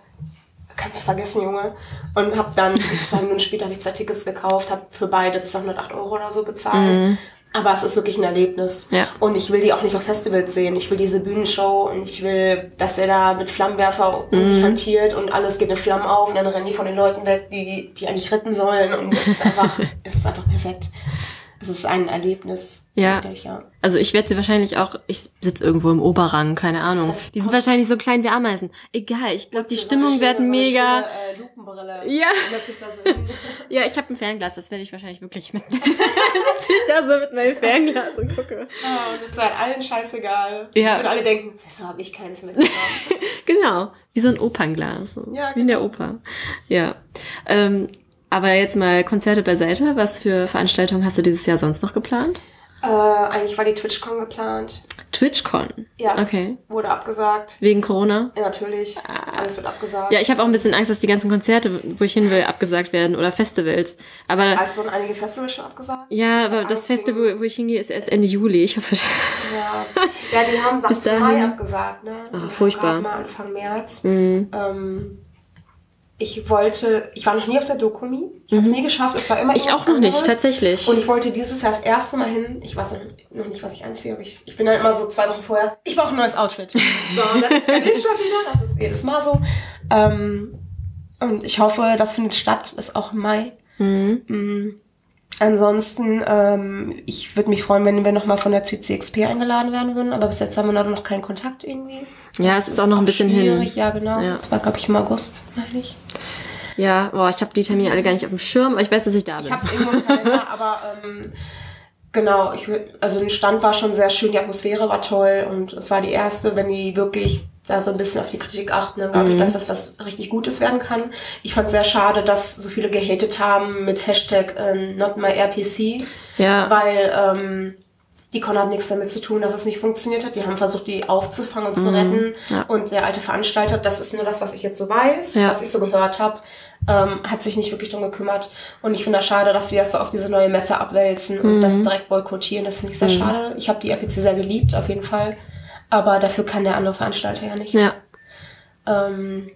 kannst vergessen, Junge. Und habe dann zwei Minuten später habe ich zwei Tickets gekauft, habe für beide 208 Euro oder so bezahlt. Aber es ist wirklich ein Erlebnis. Ja. Und ich will die auch nicht auf Festivals sehen. Ich will diese Bühnenshow und ich will, dass er da mit Flammenwerfer um sich hantiert und alles geht in Flammen auf und dann rennen die von den Leuten weg, die, die eigentlich retten sollen. Und es ist einfach, (laughs) es ist einfach perfekt. Es ist ein Erlebnis. Ja. Ja. Also ich werde sie wahrscheinlich auch, ich sitze irgendwo im Oberrang, keine Ahnung. Das- Die sind wahrscheinlich so klein wie Ameisen. Egal, ich glaube, die Stimmung wird so eine mega. Schöne, äh, Lupenbrille. Ja. So. (laughs) Ja, ich habe ein Fernglas, das werde ich wahrscheinlich wirklich mit. (laughs) Sitze ich da so mit meinem Fernglas und gucke. Oh, und es war allen scheißegal. Ja. Und alle denken, wieso habe ich keines mitgenommen? (laughs) Genau, wie so ein Opernglas. So. Ja, Wie in der Oper. Ja. Ähm, aber jetzt mal Konzerte beiseite. Was für Veranstaltungen hast du dieses Jahr sonst noch geplant? äh, eigentlich war die TwitchCon geplant. TwitchCon. Ja. Okay. Wurde abgesagt. Wegen Corona? Ja, natürlich. Alles wird abgesagt. Ja, ich habe auch ein bisschen Angst, dass die ganzen Konzerte, wo ich hin will, abgesagt werden oder Festivals. Aber Es wurden einige Festivals schon abgesagt. ja, aber das Angst wegen- Festival, wo ich hingehe, ist erst Ende Juli. Ich hoffe. Ja, ja die haben (laughs) Bis. Mai abgesagt, ne? Wir furchtbar. mal Anfang März. Mhm. Ähm, ich wollte, ich war noch nie auf der Dokumi. Ich habe es nie geschafft. Es war immer Mhm. Ich auch noch nicht, anderes. tatsächlich. Und ich wollte dieses Jahr das erste Mal hin. Ich weiß noch- nicht, was ich anziehe, aber ich, ich bin dann immer so zwei Wochen vorher. Ich brauche ein neues Outfit. So, dann ist (laughs) ich schon wieder. Das ist jedes Mal so. Ähm, und ich hoffe, das findet statt. Ist auch im Mai. Mhm. Ansonsten, ähm, ich würde mich freuen, wenn wir nochmal von der CCXP eingeladen werden würden, aber bis jetzt haben wir noch keinen Kontakt irgendwie. Ja, Das es ist auch noch ein bisschen hin. schwierig. Ja, genau. Ja. Das war, glaube ich, im August, meine ich. Ja, boah, ich habe die Termine alle gar nicht auf dem Schirm, aber ich weiß, dass ich da bin. Ich habe es irgendwo im Kalender, (laughs) aber ähm, genau, ich also ein Stand war schon sehr schön, die Atmosphäre war toll und es war die erste, wenn die wirklich da so ein bisschen auf die Kritik achten, dann glaube ich, dass das was richtig Gutes werden kann. Ich fand sehr schade, dass so viele gehatet haben mit Hashtag äh, not my RPC, Ja. weil ähm, die Con hat nichts damit zu tun, dass es nicht funktioniert hat. Die haben versucht, die aufzufangen und zu retten. Ja. Und der alte Veranstalter, das ist nur das, was ich jetzt so weiß, Ja. was ich so gehört habe, ähm, hat sich nicht wirklich drum gekümmert. Und ich finde das schade, dass die das so auf diese neue Messe abwälzen und Mhm. das direkt boykottieren. Das finde ich sehr schade. Ich habe die RPC sehr geliebt, auf jeden Fall. Aber dafür kann der andere Veranstalter ja nichts. Ja. Ähm,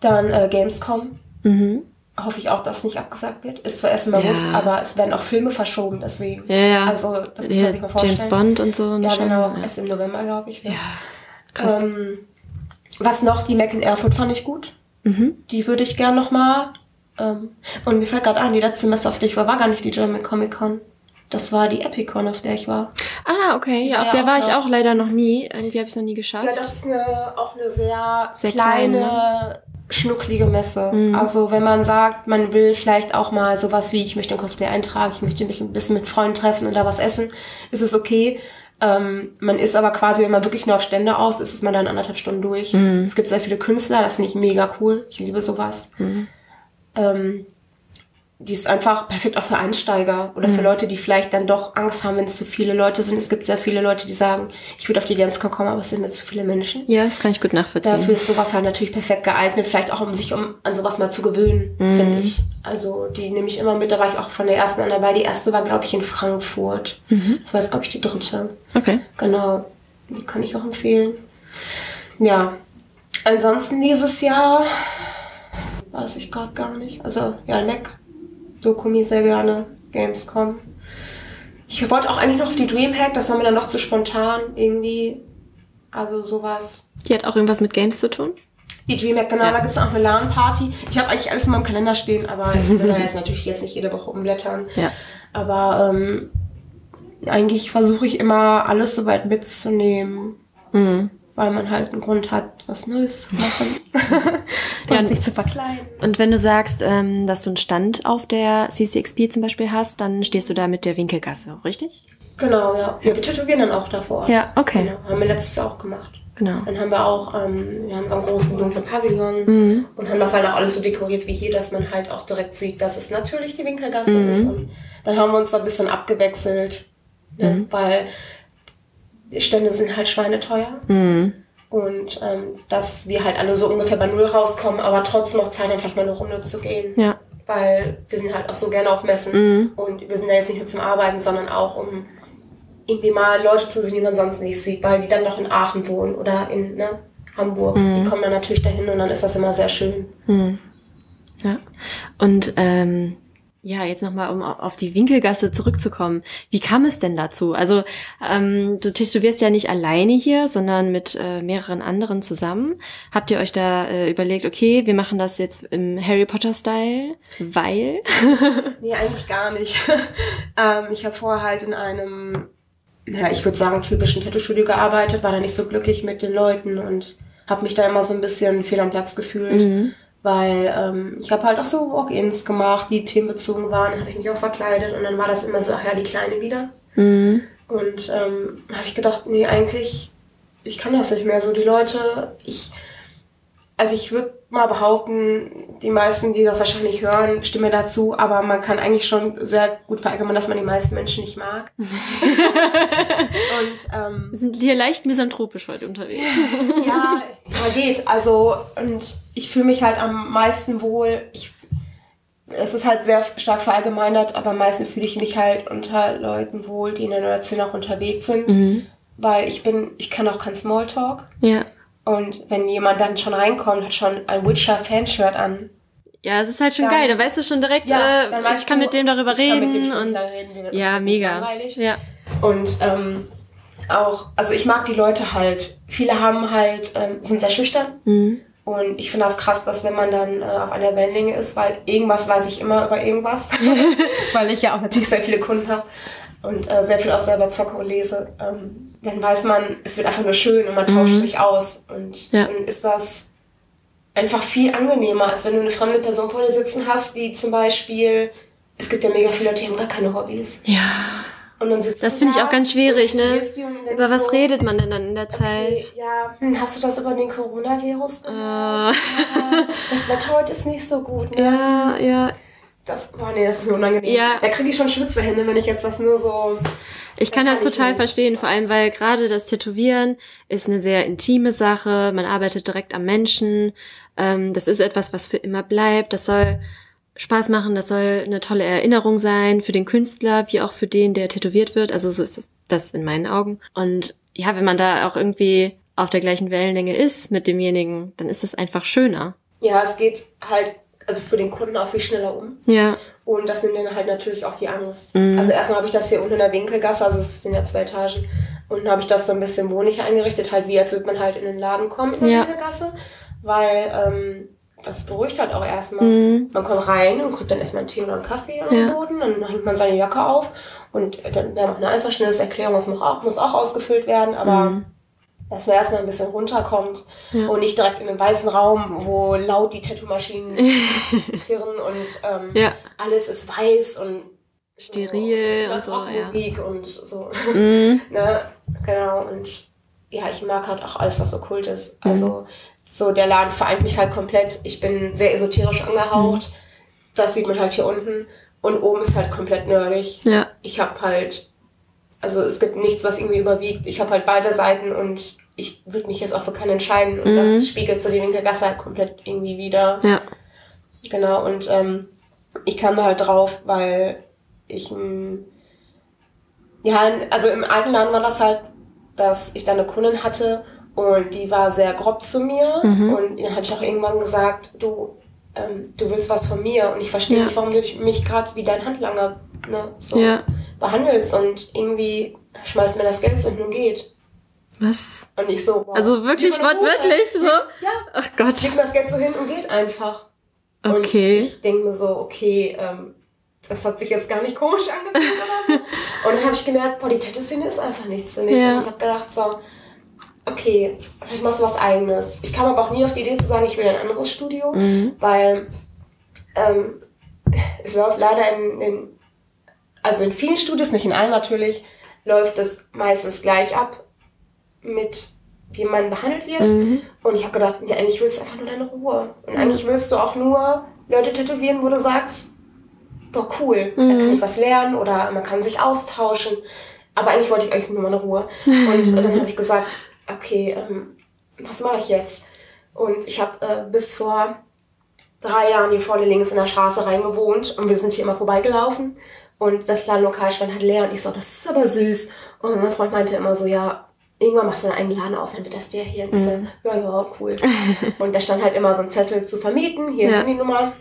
dann äh, Gamescom. Mhm. Hoffe ich auch, dass nicht abgesagt wird. Ist zwar erst im August, Ja. aber es werden auch Filme verschoben, deswegen. Ja, ja. Also, das muss man sich mal vorstellen. James Bond und so. Ja, schon. genau. Ja. Erst im November, glaube ich. Ne? Krass. Ähm, was noch? Die Mac in Erfurt fand ich gut. Mhm. Die würde ich gern noch mal. Ähm, und mir fällt gerade ein, die letzte Messe, auf der ich war, war gar nicht die German Comic Con. Das war die Epicon, auf der ich war. ah, okay. Ja, auf der war ich auch leider noch nie. Irgendwie habe ich es noch nie geschafft. Ja, das ist eine, auch eine sehr, Sehr klein, ne? kleine, schnucklige Messe. Mhm. Also wenn man sagt, man will vielleicht auch mal sowas wie, ich möchte ein Cosplay eintragen, ich möchte mich ein bisschen mit Freunden treffen und da was essen, ist es okay. Ähm, man ist aber quasi, wenn man wirklich nur auf Stände aus ist, ist man dann anderthalb Stunden durch. Mhm. Es gibt sehr viele Künstler, das finde ich mega cool. Ich liebe sowas. Mhm. Ähm, die ist einfach perfekt auch für Einsteiger oder Mhm. für Leute, die vielleicht dann doch Angst haben, wenn es zu viele Leute sind. Es gibt sehr viele Leute, die sagen, ich würde auf die Gamescom kommen, aber es sind mir zu viele Menschen. ja, das kann ich gut nachvollziehen. Dafür ist sowas halt natürlich perfekt geeignet, vielleicht auch um sich um, an sowas mal zu gewöhnen, Mhm. finde ich. Also die nehme ich immer mit, da war ich auch von der ersten an dabei. Die erste war, glaube ich, in Frankfurt. Mhm. Das war jetzt, glaube ich, die dritte. Okay. Genau, die kann ich auch empfehlen. Ja, ansonsten dieses Jahr weiß ich gerade gar nicht. Also, ja, Mac, Dokumi sehr gerne, Gamescom. Ich wollte auch eigentlich noch auf die Dreamhack, das war mir dann noch zu spontan irgendwie. Also sowas. Die hat auch irgendwas mit Games zu tun? Die Dreamhack, genau, Ja. da gibt es auch eine LAN-Party. Ich habe eigentlich alles in meinem Kalender stehen, aber ich will da jetzt natürlich jetzt nicht jede Woche umblättern. Ja. Aber ähm, eigentlich versuche ich immer alles soweit mitzunehmen. Mhm. Weil man halt einen Grund hat, was Neues zu machen (laughs) und Ja, sich zu verkleiden. Und wenn du sagst, ähm, dass du einen Stand auf der CCXP zum Beispiel hast, dann stehst du da mit der Winkelgasse, richtig? Genau, ja. ja wir tätowieren dann auch davor. Ja, okay. Genau. Haben wir letztes Jahr auch gemacht. Genau. Dann haben wir auch, ähm, wir haben so einen großen dunklen Pavillon Mhm. und haben das halt auch alles so dekoriert wie hier, dass man halt auch direkt sieht, dass es natürlich die Winkelgasse Mhm. ist. Und dann haben wir uns so ein bisschen abgewechselt, ne? Mhm. weil die Stände sind halt schweineteuer. Mhm. Und ähm, dass wir halt alle so ungefähr bei Null rauskommen, aber trotzdem noch Zeit haben, vielleicht mal eine Runde zu gehen. Ja. Weil wir sind halt auch so gerne auf Messen. Mhm. Und wir sind da jetzt nicht nur zum Arbeiten, sondern auch um irgendwie mal Leute zu sehen, die man sonst nicht sieht, weil die dann noch in Aachen wohnen oder in ne, Hamburg. Mhm. Die kommen dann natürlich dahin und dann ist das immer sehr schön. Ja. Und ähm, ja, jetzt nochmal, um au- auf die Winkelgasse zurückzukommen. Wie kam es denn dazu? Also ähm, du tätowierst ja nicht alleine hier, sondern mit äh, mehreren anderen zusammen. Habt ihr euch da äh, überlegt, okay, wir machen das jetzt im Harry Potter-Style, weil? (laughs) Nee, eigentlich gar nicht. (laughs) ähm, ich habe vorher halt in einem, ja, ich würde sagen, typischen Tattoo-Studio gearbeitet, war da nicht so glücklich mit den Leuten und habe mich da immer so ein bisschen fehl am Platz gefühlt. Weil ähm, ich habe halt auch so Walk-ins gemacht, die themenbezogen waren, dann habe ich mich auch verkleidet und dann war das immer so, ach ja, die Kleine wieder. Und ähm, habe ich gedacht, nee, eigentlich, ich kann das nicht mehr. So die Leute, ich, also ich würde mal behaupten, die meisten, die das wahrscheinlich hören, stimmen dazu, aber man kann eigentlich schon sehr gut verallgemeinern, dass man die meisten Menschen nicht mag. (laughs) Und ähm, Wir sind hier leicht misanthropisch heute unterwegs. ja, aber geht. Also, und ich fühle mich halt am meisten wohl. Ich, es ist halt sehr stark verallgemeinert, aber am meisten fühle ich mich halt unter Leuten wohl, die in der Nerd-Szene auch unterwegs sind. Weil ich bin, ich kann auch kein Smalltalk. Ja. Und wenn jemand dann schon reinkommt, hat schon ein Witcher-Fanshirt an. Ja, es ist halt schon Dann- geil. Da weißt du schon direkt, Ja, äh, ich kann du, mit dem darüber ich kann reden. mit dem und stundenlang reden, ja, mega. Ja. Und ähm, auch, also ich mag die Leute halt. Viele haben halt, ähm, sind sehr schüchtern. Mhm. Und ich finde das krass, dass wenn man dann äh, auf einer Wellenlänge ist, weil irgendwas weiß ich immer über irgendwas, (laughs) (laughs) weil ich ja auch natürlich sehr viele Kunden habe und äh, sehr viel auch selber zocke und lese, ähm, dann weiß man, es wird einfach nur schön und man tauscht sich aus. Und Ja. dann ist das einfach viel angenehmer, als wenn du eine fremde Person vor dir sitzen hast, die zum Beispiel, es gibt ja mega viele Leute, die haben gar keine Hobbys. Ja. Und dann sitzen Das finde ich auch ganz schwierig, ne? Über was so, redet man denn dann in der Zeit? Okay, ja, hm, hast du das über den Coronavirus? Äh, Das Wetter heute ist nicht so gut, ne? (laughs) ja, ja. Das, boah, nee, das ist mir unangenehm. Ja. Da kriege ich schon Schwitzehände, wenn ich jetzt das nur so... Ich kann das kann total nicht. verstehen, vor allem weil gerade das Tätowieren ist eine sehr intime Sache. Man arbeitet direkt am Menschen. Ähm, das ist etwas, was für immer bleibt. Das soll Spaß machen, das soll eine tolle Erinnerung sein für den Künstler, wie auch für den, der tätowiert wird. Also so ist das, das in meinen Augen. Und ja, wenn man da auch irgendwie auf der gleichen Wellenlänge ist mit demjenigen, dann ist es einfach schöner. Ja, es geht halt also für den Kunden auch viel schneller um. Ja, Und das nimmt dann halt natürlich auch die Angst. Mhm. Also erstmal habe ich das hier unten in der Winkelgasse, also es sind ja zwei Etagen. Und habe ich das so ein bisschen wohnlich eingerichtet, halt wie als würde man halt in den Laden kommen in der Ja. Winkelgasse. Weil ähm, das beruhigt halt auch erstmal. Mhm. Man kommt rein und kriegt dann erstmal einen Tee oder einen Kaffee angeboten, dann hängt man seine Jacke auf und dann wäre noch eine einfach schnelle Erklärung, das muss auch, muss auch ausgefüllt werden, aber Mhm. Dass man erstmal ein bisschen runterkommt und nicht direkt in den weißen Raum, wo laut die Tattoo-Maschinen (laughs) klirren und ähm, Ja. alles ist weiß und Steril es und so, auch ja. Musik und so. Mhm. (laughs) ne? Genau, und ja, ich mag halt auch alles, was okkult ist. Mhm. Also so der Laden vereint mich halt komplett. Ich bin sehr esoterisch angehaucht. Mhm. Das sieht man halt hier unten. Und oben ist halt komplett nerdig. ja, Ich habe halt, also es gibt nichts, was irgendwie überwiegt. Ich habe halt beide Seiten und ich würde mich jetzt auch für keinen entscheiden. Und das spiegelt so die Winkelgasse halt komplett irgendwie wieder. ja. Genau, und ähm, ich kam da halt drauf, weil ich, ähm, ja, also im alten Laden war das halt, dass ich da eine Kundin hatte und die war sehr grob zu mir und dann habe ich auch irgendwann gesagt, du, ähm, du willst was von mir und ich verstehe Ja. nicht, warum du mich gerade wie dein Handlanger ne, so Ja. Behandelst und irgendwie schmeißt mir das Geld und geht. Was? Und ich so, wow. Also wirklich wortwörtlich so? Ja, Ach Gott. legt mir das Geld so hin und geht einfach. Okay. Und ich denke mir so, okay, ähm, das hat sich jetzt gar nicht komisch angefühlt oder so. Und dann habe ich gemerkt, boah, die Tattoo-Szene ist einfach nichts für mich. Ja. Und ich habe gedacht, so, okay, vielleicht machst du was eigenes. Ich kam aber auch nie auf die Idee zu sagen, ich will ein anderes Studio, weil ähm, es läuft leider in, in, also in vielen Studios, nicht in allen natürlich, läuft es meistens gleich ab mit wie man behandelt wird. Und ich habe gedacht, ja, eigentlich willst du einfach nur deine Ruhe. Und eigentlich willst du auch nur Leute tätowieren, wo du sagst, boah, cool, da kann ich was lernen oder man kann sich austauschen. Aber eigentlich wollte ich eigentlich nur meine Ruhe. Und (laughs) dann habe ich gesagt, okay, ähm, was mache ich jetzt? Und ich habe äh, bis vor drei Jahren hier vorne links in der Straße rein gewohnt und wir sind hier immer vorbeigelaufen. Und das Ladenlokal stand halt leer und ich so, das ist aber süß. Und mein Freund meinte immer so, ja, irgendwann machst du einen eigenen Laden auf, dann wird das der hier. Und ich so, ja, ja, cool. (laughs) und da stand halt immer so ein Zettel zu vermieten, hier Ja. Handynummer.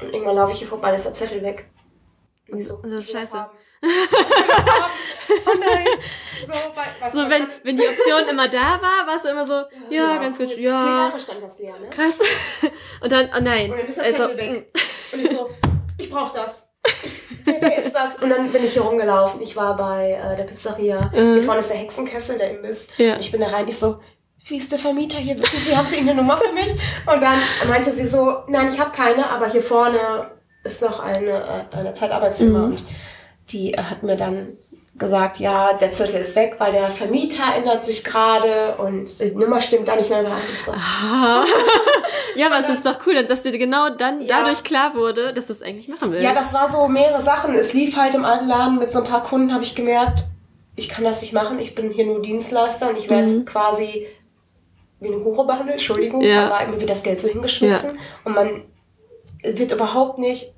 Und irgendwann laufe ich hier vorbei, ist der Zettel weg. Und ich so, Das ist scheiße. (laughs) Oh nein. So, was So, wenn, wenn die Option immer da war, warst du immer so, ja, ganz gut, cool. Vier ja, Jahre stand das leer, ne? krass. (laughs) Und dann, oh nein. Und dann ist der Also, Zettel weg. Und ich so, ich brauch das. Wer, ist das? Und dann bin ich hier rumgelaufen. Ich war bei äh, der Pizzeria. Hier vorne ist der Hexenkessel, der Imbiss. Ja. Und ich bin da rein. Ich so, wie ist der Vermieter hier? Wissen Sie, haben Sie irgendeine Nummer für mich? Und dann meinte sie so, nein, ich habe keine, aber hier vorne ist noch eine, äh, eine Zeitarbeitsfirma. Und die äh, hat mir dann gesagt, ja, der Zettel ist weg, weil der Vermieter ändert sich gerade und die Nummer stimmt da nicht mehr rein. Ich so, (laughs) ja, aber es ist doch cool, dass dir genau dann Ja. dadurch klar wurde, dass du es eigentlich machen willst. Ja, das war so mehrere Sachen. Es lief halt im alten Laden mit so ein paar Kunden, habe ich gemerkt, ich kann das nicht machen. Ich bin hier nur Dienstleister und ich werde quasi wie eine Hure behandelt, Entschuldigung, Mhm. Ja. aber mir wird das Geld so hingeschmissen und man wird überhaupt nicht,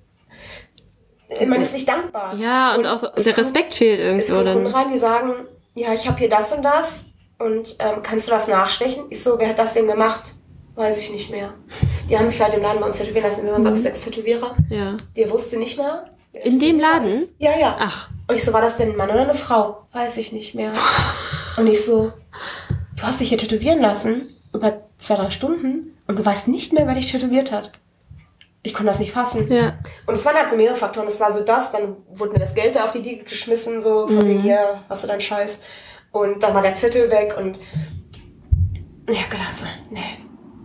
man ist nicht dankbar. ja, und, auch so, es der kommt- Respekt fehlt Es irgendwo kommen Kunden rein, die sagen, ja, ich habe hier das und das und ähm, kannst du das nachstechen? Ich so, wer hat das denn gemacht? Weiß ich nicht mehr. Die haben sich halt im Laden bei uns tätowieren lassen. Wir waren, glaube ich, sechs Tätowierer. Ja. Der wusste nicht mehr. In dem Laden? ist. Ja, ja. Ach. Und ich so, war das denn ein Mann oder eine Frau? Weiß ich nicht mehr. (laughs) Und ich so, du hast dich hier tätowieren lassen über zwei, drei Stunden und du weißt nicht mehr, wer dich tätowiert hat. Ich konnte das nicht fassen. Ja. Und es waren halt so mehrere Faktoren. Es war so das, dann wurde mir das Geld da auf die Liege geschmissen, so von wegen, hier, hast du deinen Scheiß. Und dann war der Zettel weg und ich hab gedacht so, nee,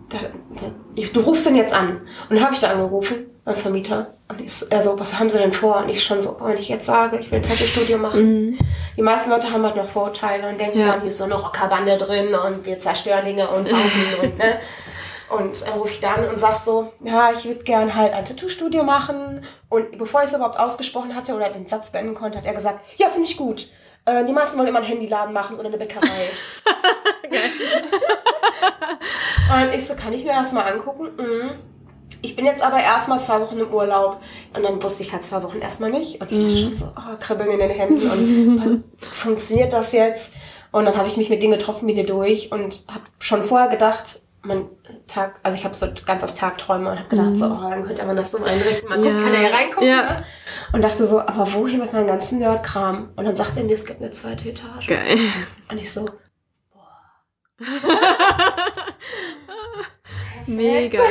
da, da, ich, du rufst den jetzt an. Und dann habe ich da angerufen, beim Vermieter. Und ich er so, was haben sie denn vor? Und ich schon so, wenn ich jetzt sage, ich will ein Tattoo-Studio machen. Die meisten Leute haben halt noch Vorurteile und denken Ja. dann, hier ist so eine Rockerbande drin und wir zerstören Dinge und saufen und, ne. (laughs) Und dann rufe ich da an und sag so, ja, ich würde gern halt ein Tattoo-Studio machen. Und bevor ich es überhaupt ausgesprochen hatte oder den Satz beenden konnte, hat er gesagt, ja, finde ich gut. Äh, die meisten wollen immer einen Handyladen machen oder eine Bäckerei. (laughs) und ich so, kann ich mir das mal angucken? Mhm. Ich bin jetzt aber erstmal zwei Wochen im Urlaub. Und dann wusste ich halt zwei Wochen erstmal nicht. Und ich dachte schon so, oh, kribbeln in den Händen. Und funktioniert das jetzt? Und dann habe ich mich mit denen getroffen, bin hier durch und habe schon vorher gedacht, man Tag, also ich habe so ganz oft Tagträume und habe gedacht, so, oh, dann könnte man das so einrichten, man guckt, Ja. kann ja hier reingucken. Ja. Ne? Und dachte so, aber wohin mit meinem ganzen Nerdkram? Und dann sagte er mir, es gibt eine zweite Etage. Geil. Und ich so, (laughs) Mega. (laughs)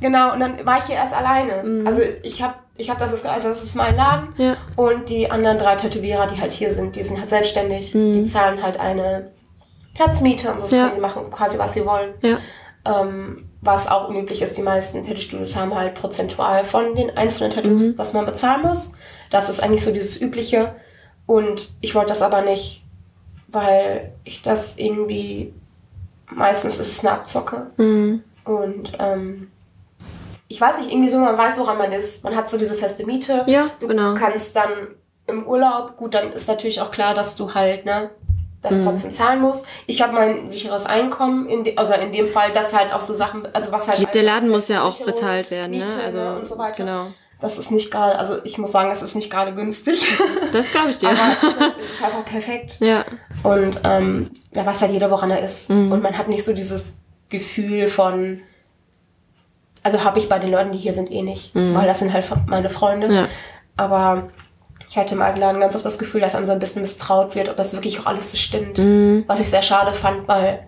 Genau, und dann war ich hier erst alleine. Also ich habe ich hab das, also das ist mein Laden. Ja. Und die anderen drei Tätowierer, die halt hier sind, die sind halt selbstständig. Die zahlen halt eine Platzmiete und so Ja. können sie machen quasi, was sie wollen. Ja. Ähm, was auch unüblich ist, die meisten Tattoo-Studios haben halt prozentual von den einzelnen Tattoos, was man bezahlen muss. Das ist eigentlich so dieses Übliche. Und ich wollte das aber nicht, weil ich das irgendwie, meistens ist es eine Abzocke. Und ähm, ich weiß nicht, irgendwie so, man weiß, woran man ist. Man hat so diese feste Miete. Ja, du genau. kannst dann im Urlaub, gut, dann ist natürlich auch klar, dass du halt, ne, das Mhm. trotzdem zahlen musst. Ich habe mein sicheres Einkommen, in de, also in dem Fall, dass halt auch so Sachen, also was halt. Die- der Laden muss ja auch bezahlt werden, ne? Miete, Also, und so weiter. genau. Das ist nicht gerade, also ich muss sagen, es ist nicht gerade günstig. (laughs) Das glaube ich dir. (laughs) Aber es ist, halt- es ist einfach perfekt. ja. Und ähm, da weiß halt jeder, woran er ist. Mhm. Und man hat nicht so dieses Gefühl von, also habe ich bei den Leuten, die hier sind, eh nicht, weil das sind halt meine Freunde. Mhm. Ja. Aber ich hatte im alten Laden ganz oft das Gefühl, dass einem so ein bisschen misstraut wird, ob das wirklich auch alles so stimmt. Mhm. Was ich sehr schade fand, weil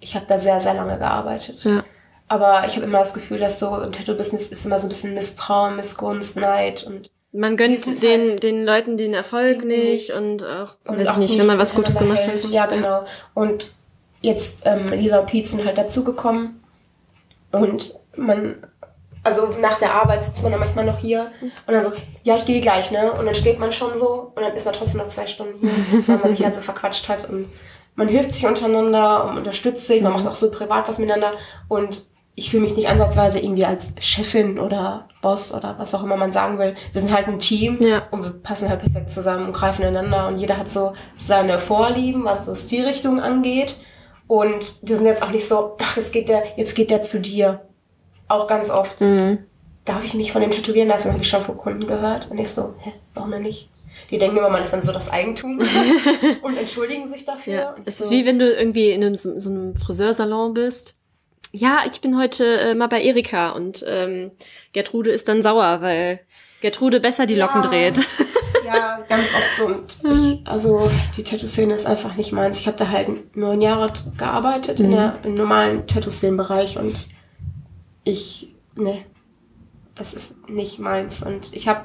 ich habe da sehr, sehr lange gearbeitet. Ja. Aber ich habe immer das Gefühl, dass so im Tattoo-Business ist immer so ein bisschen Misstrauen, Missgunst, Neid und Man gönnt den, halt den Leuten den Erfolg nicht nicht. und auch, und weiß auch ich nicht, wenn man was Gutes gemacht hat. Ja, genau. Und jetzt ähm, Lisa und Pete sind halt dazugekommen und man, also nach der Arbeit sitzt man dann manchmal noch hier und dann so, ja, ich gehe gleich, ne? Und dann steht man schon so und dann ist man trotzdem noch zwei Stunden hier, weil man sich halt so verquatscht hat und man hilft sich untereinander und unterstützt sich, man macht auch so privat was miteinander und ich fühle mich nicht ansatzweise irgendwie als Chefin oder Boss oder was auch immer man sagen will. Wir sind halt ein Team Ja. und wir passen halt perfekt zusammen und greifen ineinander und jeder hat so seine Vorlieben, was so Stilrichtung angeht. Und wir sind jetzt auch nicht so, ach, jetzt geht der, jetzt geht der zu dir. Auch ganz oft. Darf ich mich von dem tätowieren lassen? Habe ich schon von Kunden gehört. Und ich so, hä, warum denn nicht? Die denken immer, man ist dann so das Eigentum (laughs) und entschuldigen sich dafür. Ja, es so, ist wie wenn du irgendwie in einem, so, einem Friseursalon bist. Ja, ich bin heute äh, mal bei Erika und ähm, Gertrude ist dann sauer, weil Gertrude besser die Locken Ja. dreht. (laughs) Ja, ganz oft so. Und (laughs) ich, also die Tattoo-Szene ist einfach nicht meins. Ich habe da halt neun Jahre gearbeitet in der, im normalen Tattoo-Szenen-Bereich und ich, ne, das ist nicht meins. Und ich habe,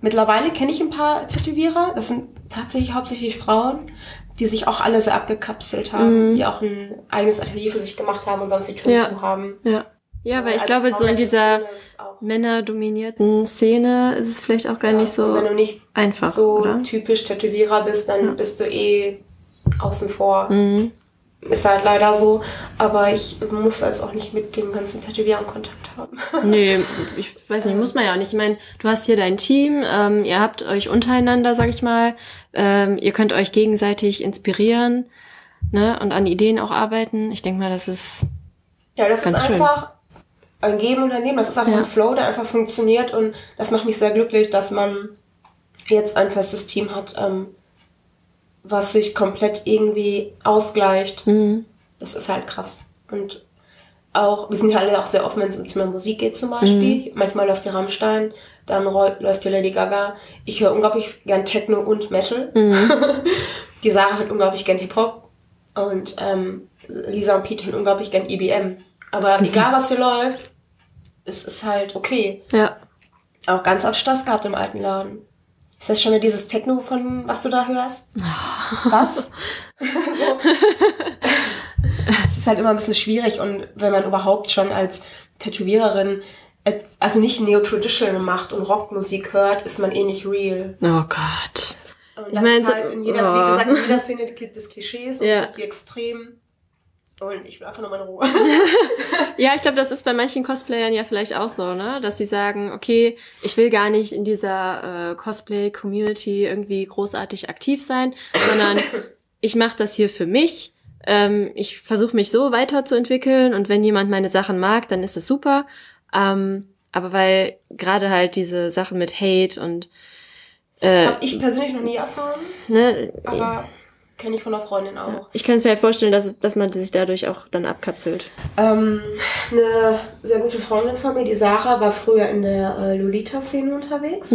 mittlerweile kenne ich ein paar Tätowierer, das sind tatsächlich hauptsächlich Frauen, die sich auch alle sehr abgekapselt haben, die auch ein eigenes Atelier für sich gemacht haben und sonst die Türen Ja. zu haben. Ja. Ja, weil ich Als glaube, Frau so in dieser männerdominierten Szene ist es vielleicht auch gar nicht so wenn du nicht einfach, so oder? typisch Tätowierer bist, dann bist du eh außen vor. Mhm. Ist halt leider so. Aber ich muss als auch nicht mit den ganzen Tätowierern Kontakt haben. (laughs) Nee, ich weiß nicht, muss man ja auch nicht. Ich meine, du hast hier dein Team, ähm, ihr habt euch untereinander, sag ich mal, ähm, ihr könnt euch gegenseitig inspirieren ne, und an Ideen auch arbeiten. Ich denke mal, das ist Ja, das ist schön. einfach ein Geben und ein Nehmen. Das ist einfach Ja. ein Flow, der einfach funktioniert. Und das macht mich sehr glücklich, dass man jetzt ein festes Team hat, ähm, was sich komplett irgendwie ausgleicht. Mhm. Das ist halt krass. Und auch, wir sind ja alle auch sehr offen, wenn es um Thema Musik geht zum Beispiel. Manchmal läuft die Rammstein, dann läuft die Lady Gaga. Ich höre unglaublich gern Techno und Metal. (laughs) die Sarah hört unglaublich gern Hip-Hop. Und ähm, Lisa und Pete hören unglaublich gern EBM. Aber (laughs) egal, was hier läuft, es ist halt okay. ja. Auch ganz oft Stress gehabt im alten Laden. Ist das schon wieder dieses Techno von, was du da hörst? (laughs) Was? (laughs) so. Es ist halt immer ein bisschen schwierig und wenn man überhaupt schon als Tätowiererin äh, also nicht Neo-Traditional macht und Rockmusik hört, ist man eh nicht real. Oh Gott. Und Ich das mein, ist halt in jeder, oh. wie gesagt, in jeder Szene des Klischees und Ja. des die Extremen. Und ich will einfach nur meine Ruhe. (laughs) Ja, ich glaube, das ist bei manchen Cosplayern ja vielleicht auch so, ne? Dass sie sagen, okay, ich will gar nicht in dieser äh, Cosplay-Community irgendwie großartig aktiv sein, sondern ich mache das hier für mich. Ähm, ich versuche mich so weiterzuentwickeln und wenn jemand meine Sachen mag, dann ist es super. Ähm, aber weil gerade halt diese Sachen mit Hate und äh, Hab ich persönlich noch nie erfahren, ne, aber kenne ich von einer Freundin auch. ich kann es mir halt vorstellen, dass, dass man sich dadurch auch dann abkapselt. Ähm, eine sehr gute Freundin von mir, die Sarah, war früher in der äh, Lolita-Szene unterwegs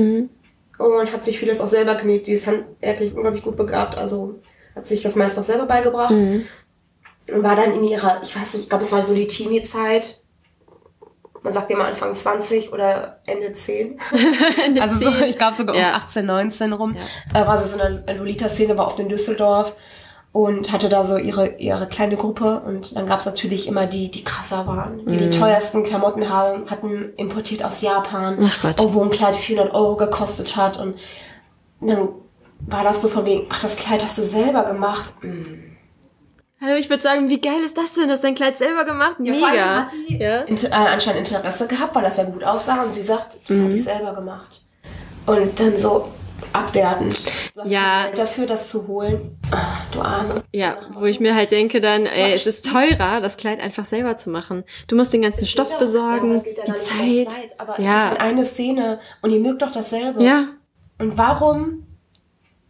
und hat sich vieles auch selber genäht. Die ist handwerklich unglaublich gut begabt, also hat sich das meist auch selber beigebracht. Und war dann in ihrer, ich weiß nicht, ich glaube, es war so die Teenie-Zeit. Man sagt immer Anfang 20 oder Ende 10. (laughs) Also so, ich glaube sogar um Ja. 18, 19 rum. Äh, war sie so in der Lolita-Szene, war oft in Düsseldorf und hatte da so ihre, ihre kleine Gruppe. Und dann gab es natürlich immer die, die krasser waren, die die teuersten Klamotten haben, hatten importiert aus Japan, Ach Gott. wo ein Kleid 400 Euro gekostet hat. Und dann war das so von wegen, ach, das Kleid hast du selber gemacht. Mm. Hallo, ich würde sagen, wie geil ist das denn? Das ist dein Kleid selber gemacht? Ja, vor allem Mega. hat die Ja. Inter äh, anscheinend Interesse gehabt, weil das ja gut aussah und sie sagt, das Mhm. habe ich selber gemacht. Und dann so abwertend. Du hast Ja. dafür, das zu holen. Ah, du Arme. Ja, wo ich mir halt denke dann, ey, es ist teurer, das Kleid einfach selber zu machen. Du musst den ganzen Es Stoff geht auch- besorgen, ja, aber es geht ja die Zeit. Kleid, aber es ja, ist halt eine Szene und ihr mögt doch dasselbe. ja, Und warum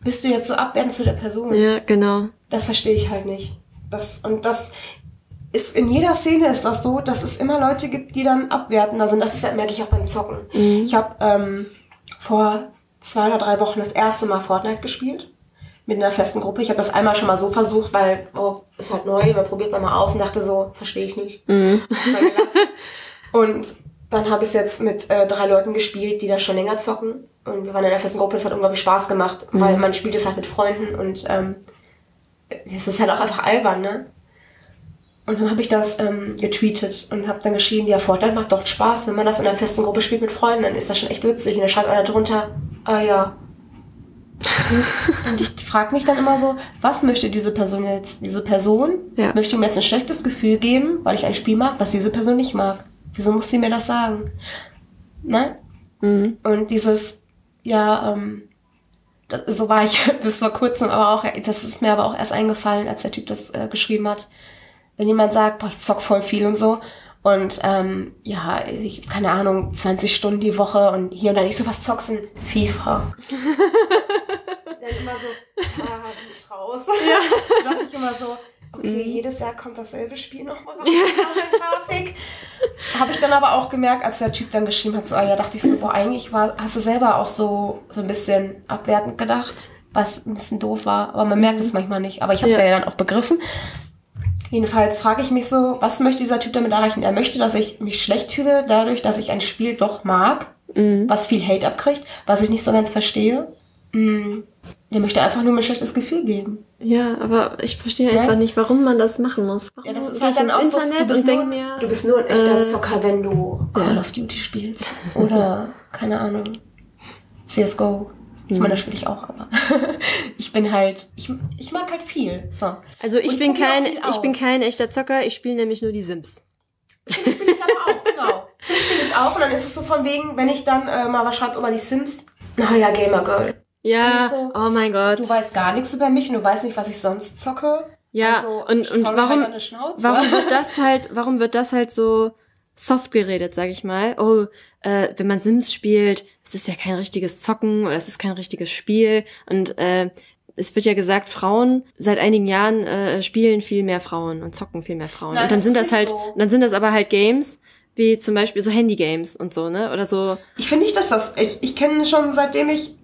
bist du jetzt so abwertend zu der Person? ja, genau. Das verstehe ich halt nicht. Das, und das ist in jeder Szene ist das so, dass es immer Leute gibt, die dann abwertender sind. Das ist ja, merke ich auch beim Zocken. Ich habe ähm, vor zwei oder drei Wochen das erste Mal Fortnite gespielt. Mit einer festen Gruppe. Ich habe das einmal schon mal so versucht, weil, oh, ist halt neu, man probiert man mal aus und dachte so, verstehe ich nicht. (laughs) Gelassen. und dann habe ich es jetzt mit äh, drei Leuten gespielt, die das schon länger zocken. Und wir waren in einer festen Gruppe, das hat unglaublich Spaß gemacht, weil man spielt es halt mit Freunden und ähm, es ist halt auch einfach albern, ne? Und dann habe ich das ähm, getweetet und habe dann geschrieben, ja, Fortnite macht doch Spaß, wenn man das in einer festen Gruppe spielt mit Freunden, dann ist das schon echt witzig. Und dann schreibt einer drunter, ah ja. (laughs) und ich frage mich dann immer so, was möchte diese Person jetzt? Diese Person Ja. möchte mir jetzt ein schlechtes Gefühl geben, weil ich ein Spiel mag, was diese Person nicht mag. Wieso muss sie mir das sagen? Ne? Mhm. Und dieses, ja, ähm, so war ich (laughs) bis vor kurzem, aber auch, das ist mir aber auch erst eingefallen, als der Typ das äh, geschrieben hat. Wenn jemand sagt, boah, ich zock voll viel und so. Und ähm, ja, ich, keine Ahnung, 20 Stunden die Woche und hier und da. Ich so, was zockst du denn? FIFA. (laughs) Dann immer so, ah, bin ich raus. Ja. (laughs) Dann ich immer so, okay, jedes Jahr kommt dasselbe Spiel nochmal raus. (laughs) Ja. Grafik. Habe ich dann aber auch gemerkt, als der Typ dann geschrieben hat, so, ah ja, dachte ich so, boah, eigentlich war, hast du selber auch so, so ein bisschen abwertend gedacht, was ein bisschen doof war. Aber man merkt es manchmal nicht. Aber ich habe es Ja. ja. dann auch begriffen. Jedenfalls frage ich mich so, was möchte dieser Typ damit erreichen? Er möchte, dass ich mich schlecht fühle, dadurch, dass ich ein Spiel doch mag, was viel Hate abkriegt, was ich nicht so ganz verstehe. Mm, Der möchte einfach nur mir ein schlechtes Gefühl geben. Ja, aber ich verstehe Ja? einfach nicht, warum man das machen muss. Warum Ja, das ist halt ich dann auch so, Internet du bist, und denk nur, mir, du bist nur ein echter äh, Zocker, wenn du Call ja. of Duty spielst. Oder, keine Ahnung, CSGO. Ich Mhm. meine, das spiele ich auch, aber (laughs) ich bin halt, ich, ich mag halt viel. So. Also ich Und bin kein, viel ich bin kein echter Zocker, ich spiele nämlich nur die Sims. Spiele ich aber auch, genau. Sims spiele ich auch und dann ist es so von wegen, wenn ich dann äh, mal was schreibe über die Sims, naja, Gamer Girl. Ja, so, oh mein Gott. Du weißt gar nichts über mich und du weißt nicht, was ich sonst zocke. Ja, Also, und, und warum, halt warum wird (laughs) das halt, warum wird das halt so soft geredet, sag ich mal? Oh, äh, wenn man Sims spielt, es ist ja kein richtiges Zocken oder es ist kein richtiges Spiel und äh, es wird ja gesagt, Frauen seit einigen Jahren äh, spielen viel mehr Frauen und zocken viel mehr Frauen. Nein, und dann sind das halt, so. dann sind das aber halt Games, wie zum Beispiel so Handy-Games und so, ne? Oder so. Ich finde nicht, dass das. Ich, ich kenne schon seitdem ich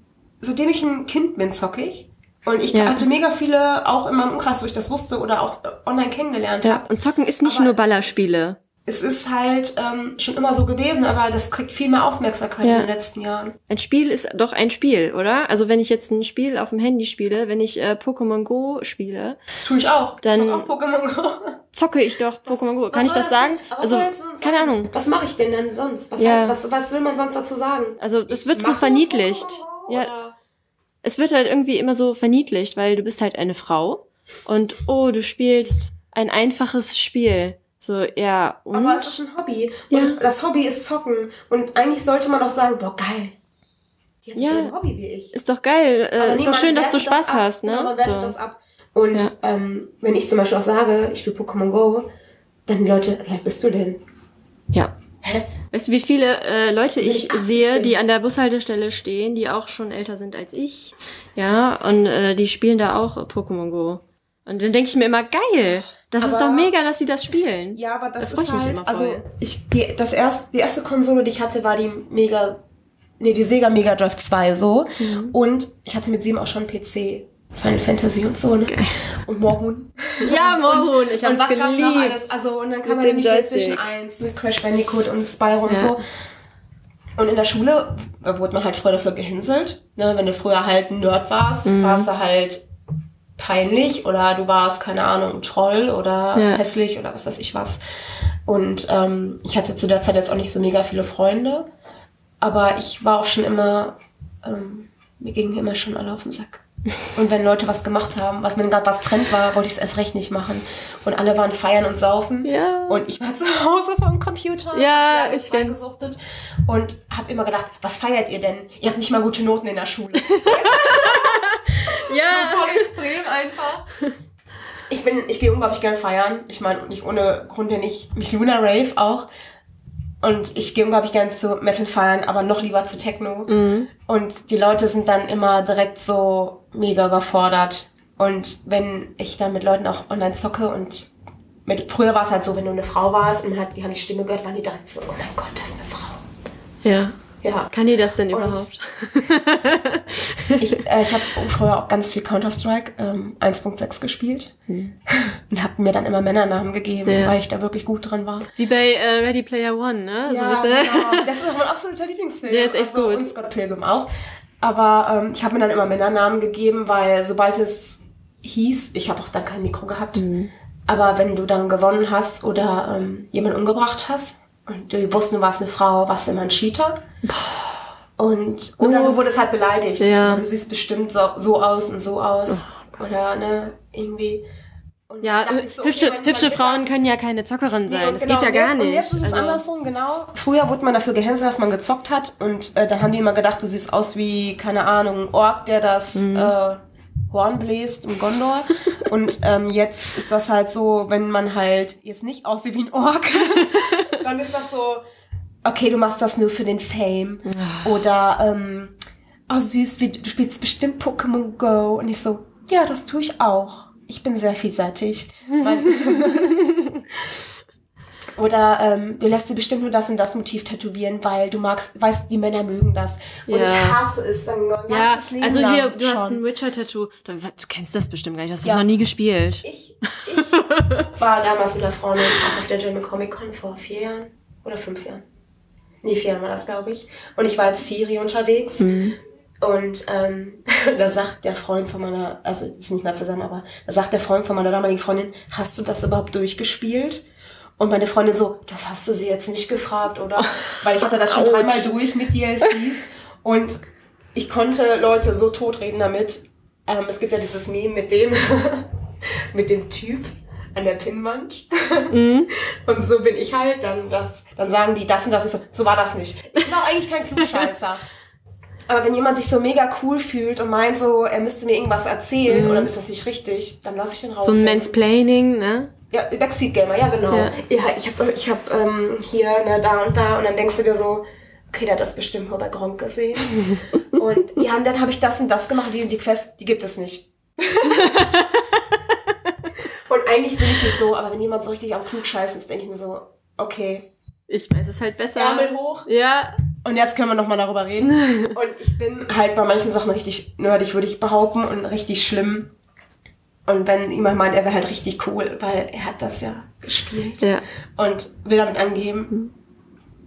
seitdem ich ein Kind bin, zocke ich. Und ich Ja. hatte mega viele, auch in meinem Umkreis, wo ich das wusste oder auch äh, online kennengelernt Ja, habe. und Zocken ist nicht Aber nur Ballerspiele. Es ist halt ähm, schon immer so gewesen, aber das kriegt viel mehr Aufmerksamkeit Ja. in den letzten Jahren. Ein Spiel ist doch ein Spiel, oder? Also wenn ich jetzt ein Spiel auf dem Handy spiele, wenn ich äh, Pokémon Go spiele, Das tue ich auch. Dann- ich auch Pokémon Go. zocke ich doch Pokémon Go. Kann ich das sagen? Also, keine? Ahnung. Was mache ich denn denn sonst? Was, Ja. was, was will man sonst dazu sagen? Also, das wird so verniedlicht. Ja. Es wird halt irgendwie immer so verniedlicht, weil du bist halt eine Frau und oh, du spielst ein einfaches Spiel. So, ja, und? Aber es ist ein Hobby. Ja. Und das Hobby ist Zocken. Und eigentlich sollte man auch sagen, boah, geil. Die hat Ja. dasselbe Hobby wie ich. ist doch geil. Äh, ist doch schön, dass du Spaß das hast, ne? Genau, man wertet so. das ab. Und Ja. ähm, wenn ich zum Beispiel auch sage, ich spiele Pokémon Go, dann Leute, alt bist du denn? Ja. Hä? Weißt du, wie viele äh, Leute ich ich 80 sehe, die an der Bushaltestelle stehen, die auch schon älter sind als ich? Ja, und äh, die spielen da auch Pokémon Go. Und dann denke ich mir immer, geil, das ist Aber- doch mega, dass sie das spielen. Ja, aber das Da freu ist halt, also ich, die, das erst, die erste Konsole, die ich hatte, war die Mega, nee, die Sega Mega Drive 2 so. Mhm. Und ich hatte mit sieben auch schon PC. Final Fantasy und so, ne? Und Moorhuhn. Ja, (laughs) Moorhuhn, ich Und was gab's noch alles? Also, und dann kam Mit dann die PlayStation Joystick. 1 mit Crash Bandicoot und Spyro und Ja. so. Und in der Schule wurde man halt früher dafür gehänselt. Ne? Wenn du früher halt ein Nerd warst, Mhm. warst du halt peinlich oder du warst, keine Ahnung, Troll oder Ja. hässlich oder was weiß ich was. Und ähm, ich hatte zu der Zeit jetzt auch nicht so mega viele Freunde. Aber ich war auch schon immer, ähm, mir gingen immer schon alle auf den Sack. Und wenn Leute was gemacht haben, was mir gerade was Trend war, wollte ich es erst recht nicht machen. Und alle waren feiern und saufen. Ja. Und ich war (laughs) zu Hause vom Computer. Ja, ich kenn's. gesuchtet und habe immer gedacht, was feiert ihr denn? Ihr habt nicht mal gute Noten in der Schule. (laughs) (laughs) Ja. Voll extrem einfach. Ich bin, ich gehe unglaublich gern feiern. Ich meine, nicht ohne Grund denn ich mich Luna Rave auch. Und ich gehe unglaublich gern zu Metal feiern, aber noch lieber zu Techno. Und die Leute sind dann immer direkt so mega überfordert. Und wenn ich dann mit Leuten auch online zocke und mit, früher war es halt so, wenn du eine Frau warst und hat, die haben die Stimme gehört, waren die direkt so, oh mein Gott, das ist eine Frau. Ja. Ja. Kann die das denn Und- überhaupt? (laughs) Ich, äh, ich habe früher auch ganz viel Counter-Strike ähm, 1.6 gespielt und habe mir dann immer Männernamen gegeben, Ja. weil ich da wirklich gut drin war. Wie bei äh, Ready Player One, ne? so, Ja, du? genau. (laughs) Das ist auch mein absoluter Lieblingsfilm. Der ist echt also, gut. Und Scott Pilgrim auch. Aber ähm, ich habe mir dann immer Männernamen gegeben, weil sobald es hieß, ich habe auch dann kein Mikro gehabt, Mhm. aber wenn du dann gewonnen hast oder ähm, jemanden umgebracht hast und die wussten, du warst eine Frau, warst du immer ein Cheater. Und, oder du wurdest halt beleidigt. Ja. Du siehst bestimmt so, so aus und so aus. oder, ne, irgendwie. Und Ja, so, okay, hübsche, man hübsche Frauen können ja keine Zockerin sein. Nee, das und geht ja genau, gar und nicht. jetzt- Und jetzt ist es Also- andersrum, genau. Früher wurde man dafür gehänselt, dass man gezockt hat. Und äh, dann haben die immer gedacht, du siehst aus wie, keine Ahnung, ein Ork, der das Mhm. äh, Horn bläst im Gondor. und ähm, jetzt ist das halt so, wenn man halt jetzt nicht aussieht wie ein Ork, (laughs) dann ist das so, okay, du machst das nur für den Fame. Ah. Oder, ähm, oh süß, wie, du spielst bestimmt Pokémon Go. Und ich so, ja, das tue ich auch. Ich bin sehr vielseitig. (laughs) Oder ähm, du lässt dir bestimmt nur das und das Motiv tätowieren, weil du magst, weißt, die Männer mögen das. Und Ja. ich hasse es dann mein ja, ganzes Leben also lang hier, du schon. hast ein Witcher-Tattoo. Da- Du kennst das bestimmt gar nicht. Du hast das Ja. noch nie gespielt. Ich, ich war damals mit der Freundin auch auf der German Comic Con vor vier Jahren oder fünf Jahren. Nee, vier Jahren war das, glaube ich. Und ich war als Siri unterwegs. Und ähm, (laughs) da sagt der Freund von meiner, also ist nicht mehr zusammen, aber da sagt der Freund von meiner damaligen Freundin, hast du das überhaupt durchgespielt? Und meine Freundin so, das hast du sie jetzt nicht gefragt, oder? (laughs) Weil ich hatte das schon dreimal durch mit DLCs und ich konnte Leute so totreden damit. Ähm, es gibt ja dieses Meme mit dem, (laughs) mit dem Typ an der Pinnwand. Und so bin ich halt, dann, das, dann sagen die das und das. Ich so, so war das nicht. Ich bin auch eigentlich kein Klugscheißer. Aber wenn jemand sich so mega cool fühlt und meint so, er müsste mir irgendwas erzählen oder ist das nicht richtig, dann lasse ich den raus. So ein Mansplaining, ne? Ja, Backseat Gamer, ja genau. Ja. Ja, ich habe ich hab, ähm, hier ne, da und da und dann denkst du dir so, okay, der hat das bestimmt nur bei Gronk gesehen. (laughs) und ja, und dann habe ich das und das gemacht, die und die Quest, die gibt es nicht. (laughs) und eigentlich bin ich nicht so, aber wenn jemand so richtig am Klugscheißen ist, denke ich mir so, okay, Ich weiß es halt besser. Ärmel hoch. Ja. Und jetzt können wir nochmal darüber reden. (laughs) Und ich bin halt bei manchen Sachen richtig nerdig, würde ich behaupten, und richtig schlimm. Und wenn jemand meint, er wäre halt richtig cool, weil er hat das ja gespielt Ja. und will damit angeben,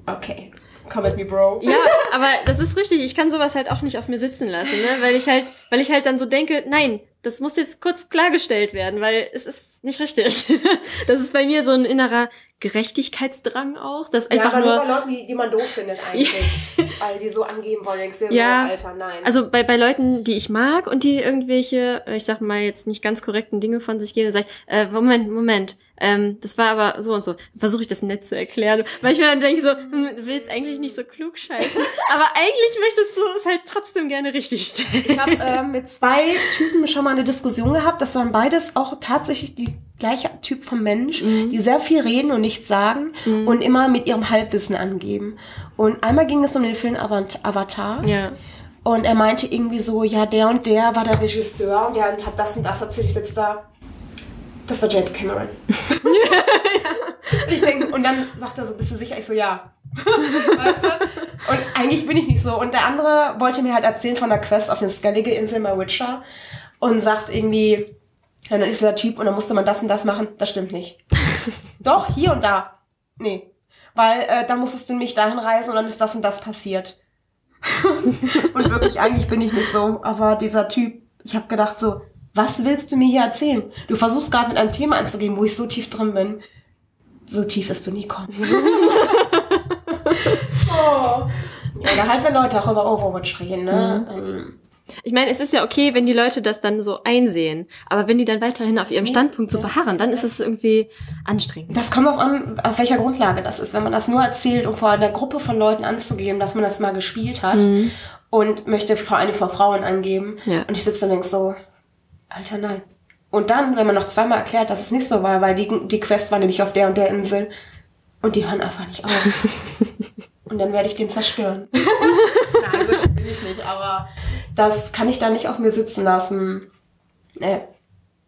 okay, come at me, bro. Ja, (laughs) aber das ist richtig. Ich kann sowas halt auch nicht auf mir sitzen lassen, ne? Weil ich halt, weil ich halt dann so denke, nein, das muss jetzt kurz klargestellt werden, weil es ist nicht richtig. (laughs) Das ist bei mir so ein innerer Gerechtigkeitsdrang auch, das Ja, einfach aber nur nur bei Leuten, die, die man doof findet eigentlich. (laughs) weil die so angeben wollen, denkst du Ja, so, Alter, nein. Also bei, bei Leuten, die ich mag und die irgendwelche, äh, ich sag mal jetzt nicht ganz korrekten Dinge von sich geben, dann sag ich, äh, Moment, Moment, ähm, das war aber so und so. Versuche ich das nett zu erklären. Weil ich mir dann denke so, hm, du willst eigentlich nicht so klug scheißen, (laughs) aber eigentlich möchtest du es halt trotzdem gerne richtig stellen. Ich habe äh, mit zwei Typen schon mal eine Diskussion gehabt. Das waren beides auch tatsächlich die gleiche Typ von Mensch, Mhm. die sehr viel reden und nichts sagen und immer mit ihrem Halbwissen angeben. Und einmal ging es um den Film Avatar. Ja. Und er meinte irgendwie so, ja, der und der war der Regisseur und der hat das und das erzählt. Ich sitze da. Das war James Cameron. (laughs) ich denke, und dann sagt er so, bist du sicher? Ich so, ja. weißt du? Und eigentlich bin ich nicht so. Und der andere wollte mir halt erzählen von der Quest auf der Skellige Insel bei Witcher und sagt irgendwie, ja, dann ist dieser Typ und dann musste man das und das machen. Das stimmt nicht. (laughs) Doch, hier und da. Nee. Weil äh, da musstest du mich dahin reisen und dann ist das und das passiert. (laughs) und wirklich, eigentlich bin ich nicht so. Aber dieser Typ, ich habe gedacht so, was willst du mir hier erzählen? Du versuchst gerade mit einem Thema anzugehen, wo ich so tief drin bin. So tief wirst du nie kommen. (laughs) (laughs) oh. Ja, oder halt, wenn Leute auch über Overwatch reden, ne? Dann, Ich meine, es ist ja okay, wenn die Leute das dann so einsehen. Aber wenn die dann weiterhin auf ihrem Standpunkt so beharren, dann ist es irgendwie anstrengend. Das kommt auf an, auf welcher Grundlage das ist. Wenn man das nur erzählt, um vor einer Gruppe von Leuten anzugeben, dass man das mal gespielt hat und möchte vor allem vor Frauen angeben. Ja. Und ich sitze dann und denk so, Alter, nein. Und dann, wenn man noch zweimal erklärt, dass es nicht so war, weil die, die Quest war nämlich auf der und der Insel und die hören einfach nicht auf. (laughs) und dann werde ich den zerstören. (laughs) nein, so bin ich nicht, aber das kann ich da nicht auf mir sitzen lassen. Nee.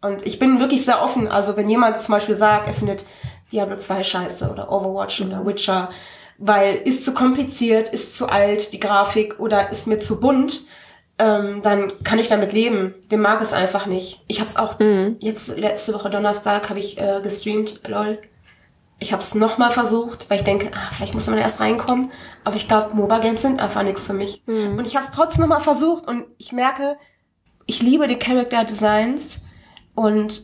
Und ich bin wirklich sehr offen. Also wenn jemand zum Beispiel sagt, er findet Diablo 2 scheiße oder Overwatch oder Witcher, weil ist zu kompliziert, ist zu alt, die Grafik oder ist mir zu bunt, ähm, dann kann ich damit leben. Dem mag es einfach nicht. Ich habe es auch jetzt letzte Woche Donnerstag habe ich äh, gestreamt, lol. Ich habe es nochmal versucht, weil ich denke, ah, vielleicht muss man erst reinkommen. Aber ich glaube, Mobile Games sind einfach nichts für mich. Und ich habe es trotzdem nochmal versucht und ich merke, ich liebe die Character Designs und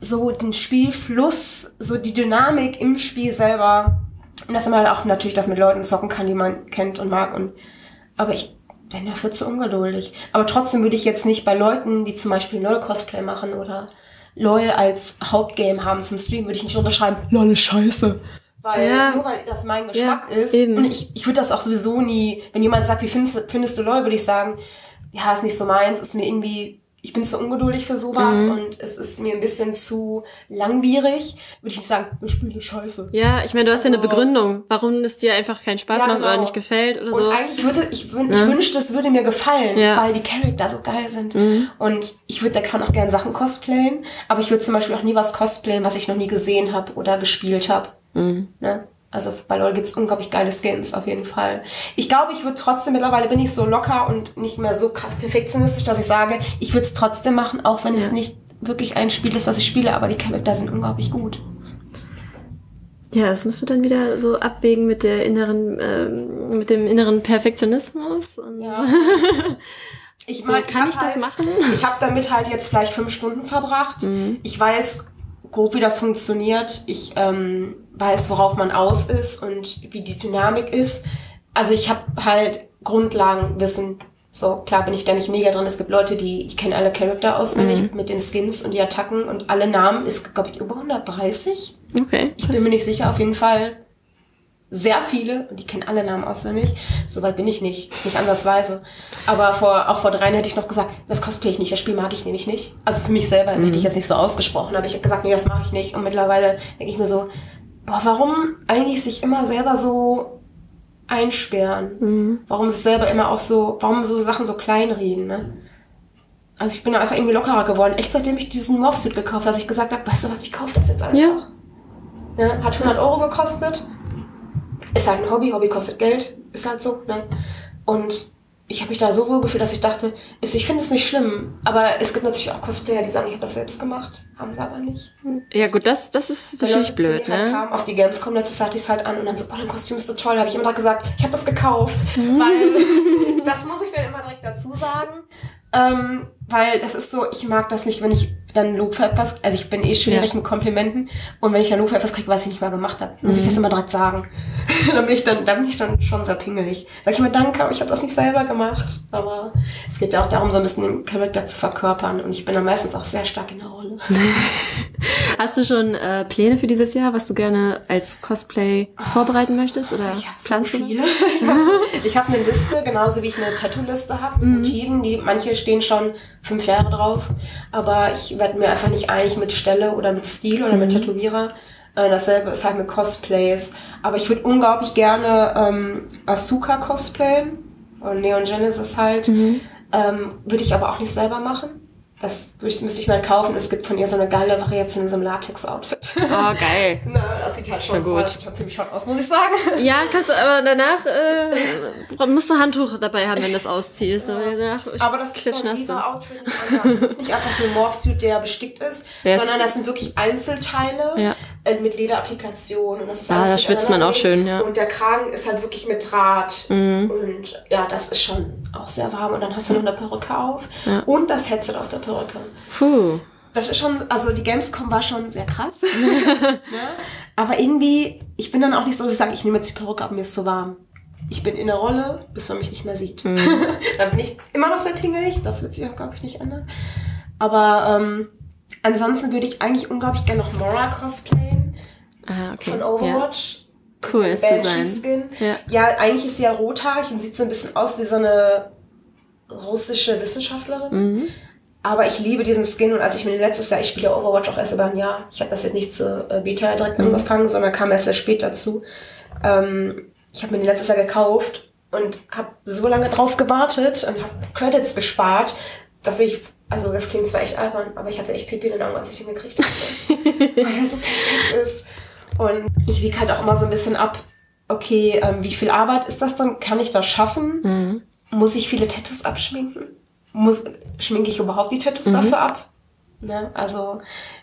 so den Spielfluss, so die Dynamik im Spiel selber. Und dass man halt auch natürlich das mit Leuten zocken kann, die man kennt und mag. Und aber ich bin dafür zu ungeduldig. Aber trotzdem würde ich jetzt nicht bei Leuten, die zum Beispiel LOL-Cosplay machen oder LOL als Hauptgame haben zum Stream, würde ich nicht unterschreiben, LOL ist scheiße. Weil, Ja. nur weil das mein Geschmack Ja, ist. eben. Und ich, ich würde das auch sowieso nie, wenn jemand sagt, wie findest, findest du LOL, würde ich sagen, ja, ist nicht so meins, ist mir irgendwie, ich bin zu ungeduldig für sowas Mhm. und es ist mir ein bisschen zu langwierig. Würde ich nicht sagen, das Spiel ist scheiße. Ja, ich meine, du hast ja eine Also- Begründung, warum es dir einfach keinen Spaß Ja, macht oder genau. nicht gefällt oder Und so. eigentlich würde ich, wün Ja. ich wünschte, es würde mir gefallen, Ja. Mhm. weil die Charakter so geil sind. Und ich würde davon auch gerne Sachen cosplayen, aber ich würde zum Beispiel auch nie was cosplayen, was ich noch nie gesehen habe oder gespielt habe. Mhm. Ne? Also bei LoL gibt's unglaublich geile Skins, auf jeden Fall. Ich glaube, ich würde trotzdem, mittlerweile bin ich so locker und nicht mehr so krass perfektionistisch, dass ich sage, ich würde es trotzdem machen, auch wenn es Ja. nicht wirklich ein Spiel ist, was ich spiele, aber die Charakter sind unglaublich gut. Ja, das müssen wir dann wieder so abwägen mit der inneren, ähm, mit dem inneren Perfektionismus. Ja. (laughs) Ich So, mein, kann hab ich das machen? Ich habe damit halt jetzt vielleicht fünf Stunden verbracht. Mhm. Ich weiß grob, wie das funktioniert. Ich ähm, weiß, worauf man aus ist und wie die Dynamik ist. Also ich habe halt Grundlagenwissen. So, klar bin ich da nicht mega drin. Es gibt Leute, die, die kennen alle Charakter auswendig Mhm. mit den Skins und die Attacken und alle Namen. Ist, glaube ich, über 130. okay. Ich bin mir nicht sicher, auf jeden Fall sehr viele und die kennen alle Namen auswendig. Soweit bin ich nicht, nicht ansatzweise. Aber vor, auch vor drei Jahren hätte ich noch gesagt, das cosplay ich nicht, das Spiel mag ich nämlich nicht. Also für mich selber hätte ich jetzt nicht so ausgesprochen, aber ich habe gesagt, nee, das mache ich nicht. Und mittlerweile denke ich mir so, boah, warum eigentlich sich immer selber so einsperren? Warum sich selber immer auch so, warum so Sachen so kleinreden, ne? Also ich bin einfach irgendwie lockerer geworden. Echt seitdem ich diesen Morphsuit gekauft habe, dass ich gesagt habe, weißt du was, ich kaufe das jetzt einfach. Ja. Ne? Hat 100 Euro gekostet. Ist halt ein Hobby. Hobby kostet Geld. Ist halt so. Ne? Und ich habe mich da so wohl gefühlt, dass ich dachte, ist, ich finde es nicht schlimm. Aber es gibt natürlich auch Cosplayer, die sagen, ich habe das selbst gemacht. Haben sie aber nicht. Ja gut, das, das ist natürlich Leute blöd, halt ne? kamen auf die Gamescom letztes Jahr hatte ich es halt an und dann so, boah, dein Kostüm ist so toll. habe ich immer direkt gesagt, ich habe das gekauft. (laughs) Weil, das muss ich dann immer direkt dazu sagen. Ähm, weil das ist so, ich mag das nicht, wenn ich dann Lob für etwas, also ich bin eh schwierig Ja. mit Komplimenten und wenn ich dann Lob für etwas kriege, was ich nicht mal gemacht habe, muss ich das immer direkt sagen. (laughs) dann bin ich dann, dann bin ich dann schon sehr pingelig. Sag ich mir danke, aber ich habe das nicht selber gemacht. Aber es geht ja auch darum, so ein bisschen den Charakter zu verkörpern und ich bin dann meistens auch sehr stark in der Rolle. (laughs) Hast du schon äh, Pläne für dieses Jahr, was du gerne als Cosplay vorbereiten möchtest? Oder Ich habe so planst du. (laughs) Ich habe hab eine Liste, genauso wie ich eine Tattoo-Liste habe mit Motiven. Die, manche stehen schon fünf Jahre drauf. Aber ich werde mir einfach nicht einig mit Stelle oder mit Stil oder mit Tätowierer. Äh, Dasselbe ist halt mit Cosplays. Aber ich würde unglaublich gerne ähm, Asuka cosplayen. Und Neon Genesis halt. Ähm, würde ich aber auch nicht selber machen. Das müsste ich mal kaufen. Es gibt von ihr so eine geile Variation in so einem Latex-Outfit. Oh, geil. (laughs) Na, das sieht halt schon, Na gut. das sieht schon ziemlich hot aus, muss ich sagen. (laughs) Ja, kannst du, aber danach äh, musst du Handtuch dabei haben, wenn du das ausziehst. Aber, danach Aber das ist ein. Outfit nicht anders. Das ist nicht einfach nur ein Morphsuit, der bestickt ist, (laughs) Ja, es- sondern das sind wirklich Einzelteile Ja. Äh, mit Lederapplikationen. Und das ist Ah, alles da schwitzt man auch schön, ja. Mhm. Und der Kragen ist halt wirklich mit Draht. Und ja, das ist schon auch sehr warm. Und dann hast du noch eine Perücke auf Ja. und das Headset auf der Perücke. Puh. Das ist schon, also die Gamescom war schon sehr krass. (laughs) ne? Aber irgendwie, ich bin dann auch nicht so, dass ich sage, ich nehme jetzt die Perücke ab, mir ist zu warm. Ich bin in der Rolle, bis man mich nicht mehr sieht. Mhm. (laughs) dann bin ich immer noch sehr pingelig, das wird sich auch, glaube ich, nicht ändern. Aber ähm, ansonsten würde ich eigentlich unglaublich gerne noch Mora cosplayen Ah, okay. von Overwatch. Ja. Cool ist zu sein. Banshee-Skin. Ja. ja, eigentlich ist sie ja rothaarig und sieht so ein bisschen aus wie so eine russische Wissenschaftlerin. Mhm. Aber ich liebe diesen Skin und als ich mir letztes Jahr, ich spiele ja Overwatch auch erst über ein Jahr. Ich habe das jetzt nicht zur äh, Beta direkt Mhm. angefangen, sondern kam erst sehr spät dazu. Ähm, ich habe mir den letztes Jahr gekauft und habe so lange drauf gewartet und habe Credits gespart, dass ich, also das klingt zwar echt albern, aber ich hatte echt Pipi in den Augen, als ich den gekriegt habe. (laughs) weil er so perfekt ist. Und ich wiege halt auch immer so ein bisschen ab, okay, ähm, wie viel Arbeit ist das dann? Kann ich das schaffen? Muss ich viele Tattoos abschminken? Muss, schminke ich überhaupt die Tattoos dafür ab? Ne? Also,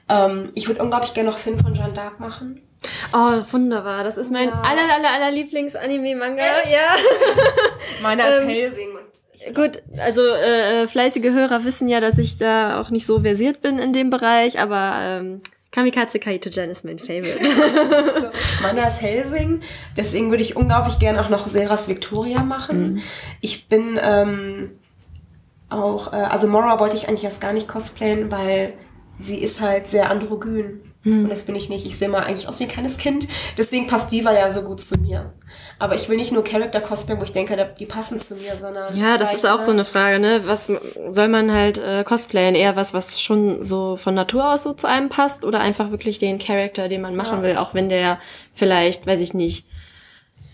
ähm, ich würde unglaublich gerne noch Finn von Jeanne d'Arc machen. Oh, wunderbar. Das ist mein Ja. aller, aller, aller Lieblings-Anime-Manga. Ja. (laughs) Meiner ist Ähm, Helsing und Gut, also äh, fleißige Hörer wissen ja, dass ich da auch nicht so versiert bin in dem Bereich, aber ähm, Kamikaze Kaito-Jan ist mein Favorite. (laughs) so, meiner ist Helsing, deswegen würde ich unglaublich gerne auch noch Seras Victoria machen. Mhm. Ich bin ähm, auch, äh, also Mora wollte ich eigentlich erst gar nicht cosplayen, weil sie ist halt sehr androgyn. Mhm. Und das bin ich nicht. Ich sehe mal eigentlich aus wie ein kleines Kind. Deswegen passt Diva ja so gut zu mir. Aber ich will nicht nur Character cosplayen, wo ich denke, die passen zu mir, sondern. Ja, das ist auch so eine Frage, ne? Was soll man halt äh, cosplayen? Eher was, was schon so von Natur aus so zu einem passt oder einfach wirklich den Charakter, den man machen ja. will, auch wenn der vielleicht, weiß ich nicht,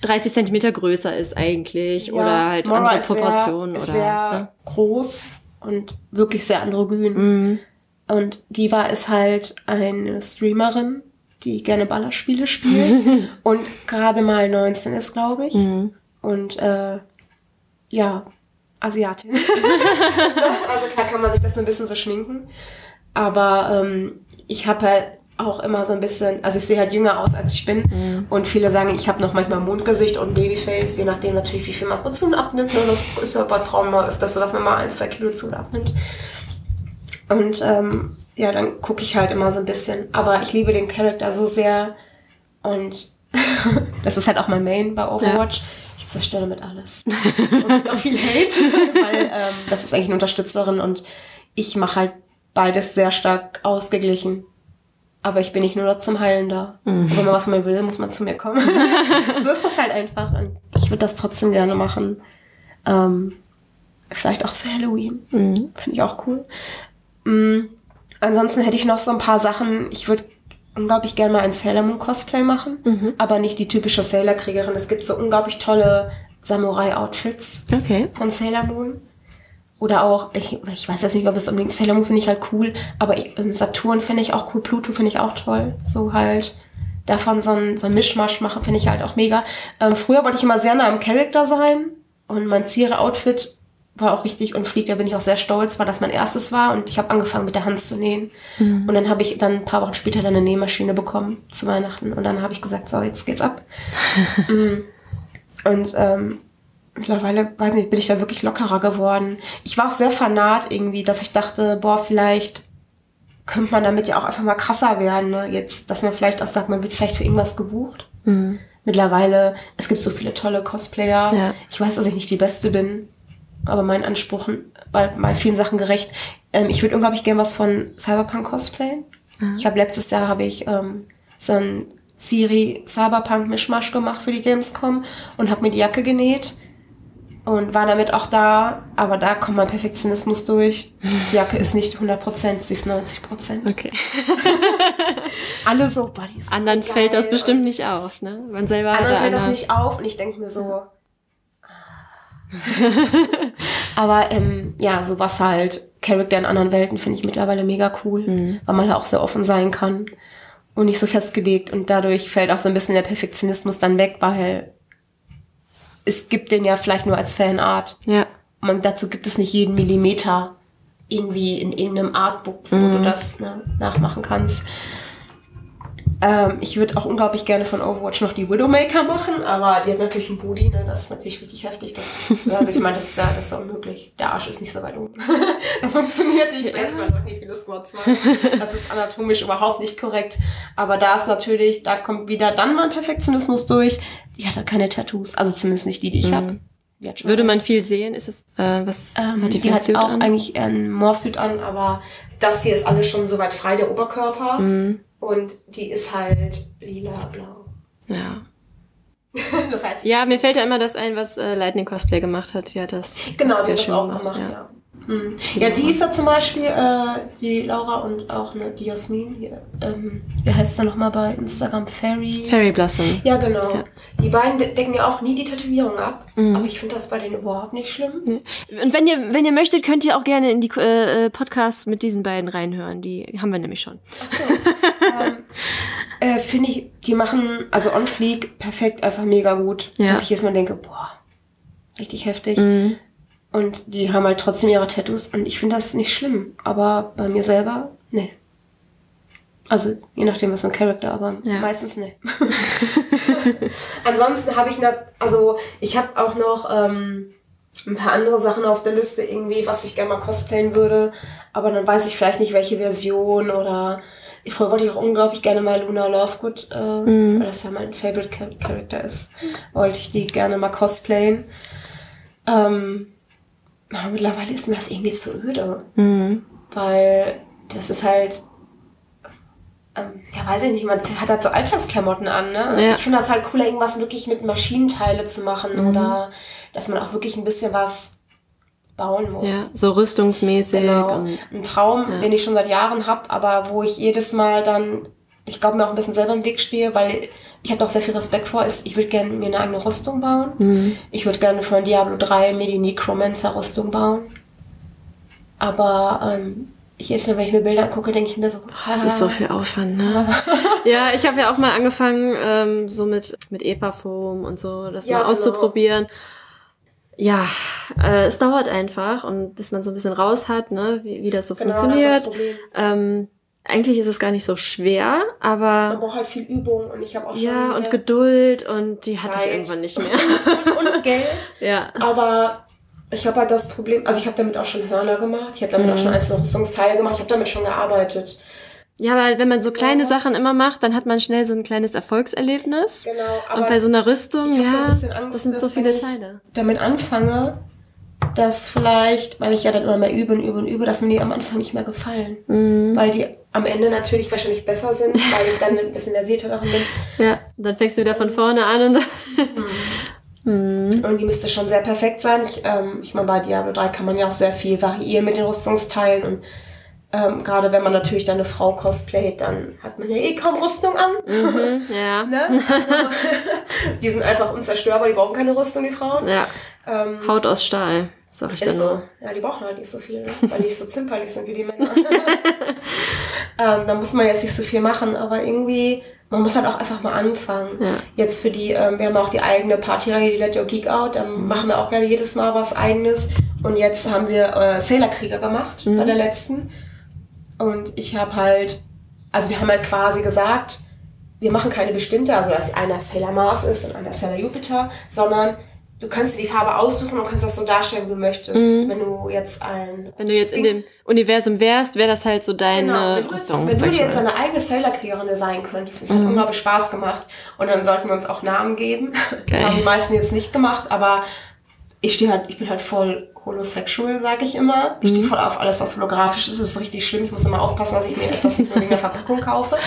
30 Zentimeter größer ist eigentlich ja, oder halt Mora andere Proportionen. Ist oder, sehr ne? groß und wirklich sehr androgyn. Mhm. Und Diva ist halt eine Streamerin, die gerne Ballerspiele spielt (laughs) und gerade mal 19 ist, glaube ich. Mhm. Und äh, ja, Asiatin. (laughs) (laughs) also klar kann man sich das so ein bisschen so schminken. Aber ähm, ich habe halt auch immer so ein bisschen, also ich sehe halt jünger aus, als ich bin. Mhm. Und viele sagen, ich habe noch manchmal Mondgesicht und Babyface, je nachdem natürlich, wie viel man Portionen abnimmt. Und das ist ja bei Frauen mal öfters so, dass man mal ein, zwei Kilo zu abnimmt. Und ähm, ja, dann gucke ich halt immer so ein bisschen. Aber ich liebe den Charakter so sehr. Und (laughs) das ist halt auch mein Main bei Overwatch. Ja. Ich zerstöre mit alles. und auch viel Hate, (laughs) weil ähm, das ist eigentlich eine Unterstützerin und ich mache halt beides sehr stark ausgeglichen. Aber ich bin nicht nur zum Heilen da. Mhm. wenn man was mal will, muss man zu mir kommen. (laughs) so ist das halt einfach. Und ich würde das trotzdem gerne machen. Ähm, vielleicht auch zu Halloween. Mhm. Finde ich auch cool. Mhm. Ansonsten hätte ich noch so ein paar Sachen. Ich würde unglaublich gerne mal ein Sailor Moon Cosplay machen, mhm. aber nicht die typische Sailor Kriegerin. Es gibt so unglaublich tolle Samurai Outfits okay. von Sailor Moon. Oder auch, ich, ich weiß jetzt nicht, ob es unbedingt Sailor Moon finde ich halt cool, aber Saturn finde ich auch cool, Pluto finde ich auch toll. So halt davon so ein, so ein Mischmasch machen, finde ich halt auch mega. Ähm, früher wollte ich immer sehr nah am Charakter sein und mein Ziere-Outfit war auch richtig und fliegt, da bin ich auch sehr stolz, weil das mein erstes war und ich habe angefangen mit der Hand zu nähen. Mhm. Und dann habe ich dann ein paar Wochen später dann eine Nähmaschine bekommen zu Weihnachten und dann habe ich gesagt, so, jetzt geht's ab. (laughs) Mhm. und ähm, mittlerweile, weiß nicht, bin ich da wirklich lockerer geworden. Ich war auch sehr fanat irgendwie, dass ich dachte, boah, vielleicht könnte man damit ja auch einfach mal krasser werden. Ne? Jetzt, dass man vielleicht auch sagt, man wird vielleicht für irgendwas gebucht. Mhm. Mittlerweile, es gibt so viele tolle Cosplayer. Ja. Ich weiß, dass ich nicht die Beste bin aber meinen Ansprüchen bei, bei vielen Sachen gerecht. Ähm, ich würde unglaublich gerne was von Cyberpunk cosplayen. Mhm. Ich habe letztes Jahr habe ich ähm, so ein Siri Cyberpunk Mischmasch gemacht für die Gamescom und habe mir die Jacke genäht und war damit auch da, aber da kommt mein Perfektionismus durch. Die Jacke ist nicht 100%, sie ist 90%. Okay. (laughs) Alle so, Buddies. Anderen geil. fällt das bestimmt nicht auf, ne? Man selber Anderen fällt das nicht auf und ich denke mir so, (laughs) Aber ähm, ja, sowas halt, Charakter in anderen Welten finde ich mittlerweile mega cool, mhm. weil man auch sehr offen sein kann und nicht so festgelegt. Und dadurch fällt auch so ein bisschen der Perfektionismus dann weg, weil es gibt den ja vielleicht nur als Fanart. Ja. Und dazu gibt es nicht jeden Millimeter irgendwie in irgendeinem Artbook, wo mhm. du das ne, nachmachen kannst. Ähm, ich würde auch unglaublich gerne von Overwatch noch die Widowmaker machen, aber die hat natürlich einen Booty, ne? Das ist natürlich richtig heftig. Das, (laughs) also ich meine, das ist ja das ist unmöglich. Der Arsch ist nicht so weit oben. (laughs) das funktioniert nicht. Selbst bei Leuten, die viele Squats machen. Das ist anatomisch überhaupt nicht korrekt. Aber da ist natürlich, da kommt wieder dann mein Perfektionismus durch. Die hat halt keine Tattoos. Also zumindest nicht die, die ich mhm. habe. Würde man viel sehen? Ist es, äh, was ähm, hat die, die hat auch an? eigentlich einen Morphsuit an, aber das hier ist alles schon soweit frei, der Oberkörper. Mhm. Und die ist halt lila-blau. Ja. (laughs) das heißt, ja, mir fällt ja immer das ein, was äh, Lightning Cosplay gemacht hat. Die hat das genau, sehr die schön auch gemacht. ja. ja. Mhm. Ja, die ist da zum Beispiel, äh, die Laura und auch ne, die Jasmin, hier, ähm, wie heißt sie nochmal bei Instagram? Fairy. Fairy Blossom. Ja, genau. Ja. Die beiden decken ja auch nie die Tätowierung ab, mhm. aber ich finde das bei denen überhaupt nicht schlimm. Ja. Und wenn ihr, wenn ihr möchtet, könnt ihr auch gerne in die äh, äh Podcasts mit diesen beiden reinhören. Die haben wir nämlich schon. Ach so. (laughs) ähm, äh, finde ich, die machen, also on fleek, perfekt, einfach mega gut. Ja. Dass ich jetzt mal denke, boah, richtig heftig. Mhm. Und die haben halt trotzdem ihre Tattoos und ich finde das nicht schlimm. Aber bei mir selber, nee. Also je nachdem, was für ein Charakter, aber ja. meistens nee. (laughs) Ansonsten habe ich noch, also ich habe auch noch ähm, ein paar andere Sachen auf der Liste irgendwie, was ich gerne mal cosplayen würde. Aber dann weiß ich vielleicht nicht, welche Version oder Früher wollte ich auch unglaublich gerne mal Luna Lovegood, äh, mhm. weil das ja mein Favorite Character ist, wollte ich die gerne mal cosplayen. Ähm, aber mittlerweile ist mir das irgendwie zu öde. Mhm. Weil das ist halt, ähm, ja weiß ich nicht, man hat halt so Alltagsklamotten an, ne? Ja. Ich finde das halt cooler, irgendwas wirklich mit Maschinenteile zu machen mhm. oder dass man auch wirklich ein bisschen was bauen muss. Ja, so rüstungsmäßig. Genau. Ein Traum, ja. den ich schon seit Jahren habe, aber wo ich jedes Mal dann, ich glaube, mir auch ein bisschen selber im Weg stehe, weil ich habe doch sehr viel Respekt vor, ist, ich würde gerne mir eine eigene Rüstung bauen. Mhm. Ich würde gerne von Diablo 3 mir die Necromancer-Rüstung bauen. Aber ähm, jedes Mal, wenn ich mir Bilder angucke, denke ich mir so, das ist so viel Aufwand, ne? (laughs) ja, ich habe ja auch mal angefangen, ähm, so mit, mit Epa-Foam und so, das ja, mal genau. Ja, äh, es dauert einfach und bis man so ein bisschen raus hat, ne, wie, wie das so genau, funktioniert. Das ist das ähm, eigentlich ist es gar nicht so schwer, aber. Man braucht halt viel Übung und ich habe auch schon. Ja, und Geduld und die Zeit. hatte ich irgendwann nicht mehr. und, (laughs) und, Geld. (laughs) Ja. Aber ich habe halt das Problem, also ich habe damit auch schon Hörner gemacht, ich habe damit mhm. auch schon einzelne Rüstungsteile gemacht, ich habe damit schon gearbeitet. Ja, weil wenn man so kleine ja. Sachen immer macht, dann hat man schnell so ein kleines Erfolgserlebnis. Genau. Aber und bei so einer Rüstung, ja, so Angst, das sind so viele Teile. damit anfange, dass vielleicht, weil ich ja dann immer mehr übe und übe und übe, dass mir die am Anfang nicht mehr gefallen. Mhm. Weil die am Ende natürlich wahrscheinlich besser sind, (laughs) weil ich dann ein bisschen versierter darin bin. Ja, dann fängst du wieder von vorne an und. mhm. (laughs) mhm. Die müsste schon sehr perfekt sein. Ich, ähm, ich meine, bei Diablo 3 kann man ja auch sehr viel variieren mit den Rüstungsteilen und ähm, Gerade wenn man natürlich dann eine Frau cosplayt, dann hat man ja eh kaum Rüstung an. Mhm, (laughs) ja. ne? also, (laughs) die sind einfach unzerstörbar, die brauchen keine Rüstung, die Frauen. Ja. Ähm, Haut aus Stahl, sag ich dann nur. Ja, die brauchen halt nicht so viel, ne? weil die nicht so zimperlich sind wie die Männer. (laughs) ähm, da muss man jetzt nicht so viel machen, aber irgendwie, man muss halt auch einfach mal anfangen. Ja. Jetzt für die, ähm, wir haben auch die eigene Partyreihe, die Let Your Geek Out, da mhm. machen wir auch gerne jedes Mal was eigenes. Und jetzt haben wir äh, Sailor Krieger gemacht mhm. bei der letzten. Und ich habe halt, also wir haben halt quasi gesagt, wir machen keine bestimmte, also dass einer Sailor Mars ist und einer Sailor Jupiter, sondern du kannst dir die Farbe aussuchen und kannst das so darstellen, wie du möchtest. Mhm. Wenn du jetzt ein... Wenn du jetzt in dem Universum wärst, wäre das halt so deine genau, wenn Rüstung. Jetzt, wenn du jetzt eine eigene Sailor-Kriegerin sein könntest, das mhm. hat unglaublich Spaß gemacht. Und dann sollten wir uns auch Namen geben. Okay. (laughs) Das haben die meisten jetzt nicht gemacht, aber ich stehe halt, ich bin halt voll holosexual, sage ich immer. Ich mhm. stehe voll auf alles, was holographisch ist. Das ist richtig schlimm. Ich muss immer aufpassen, dass ich mir etwas nur wegen der Verpackung kaufe.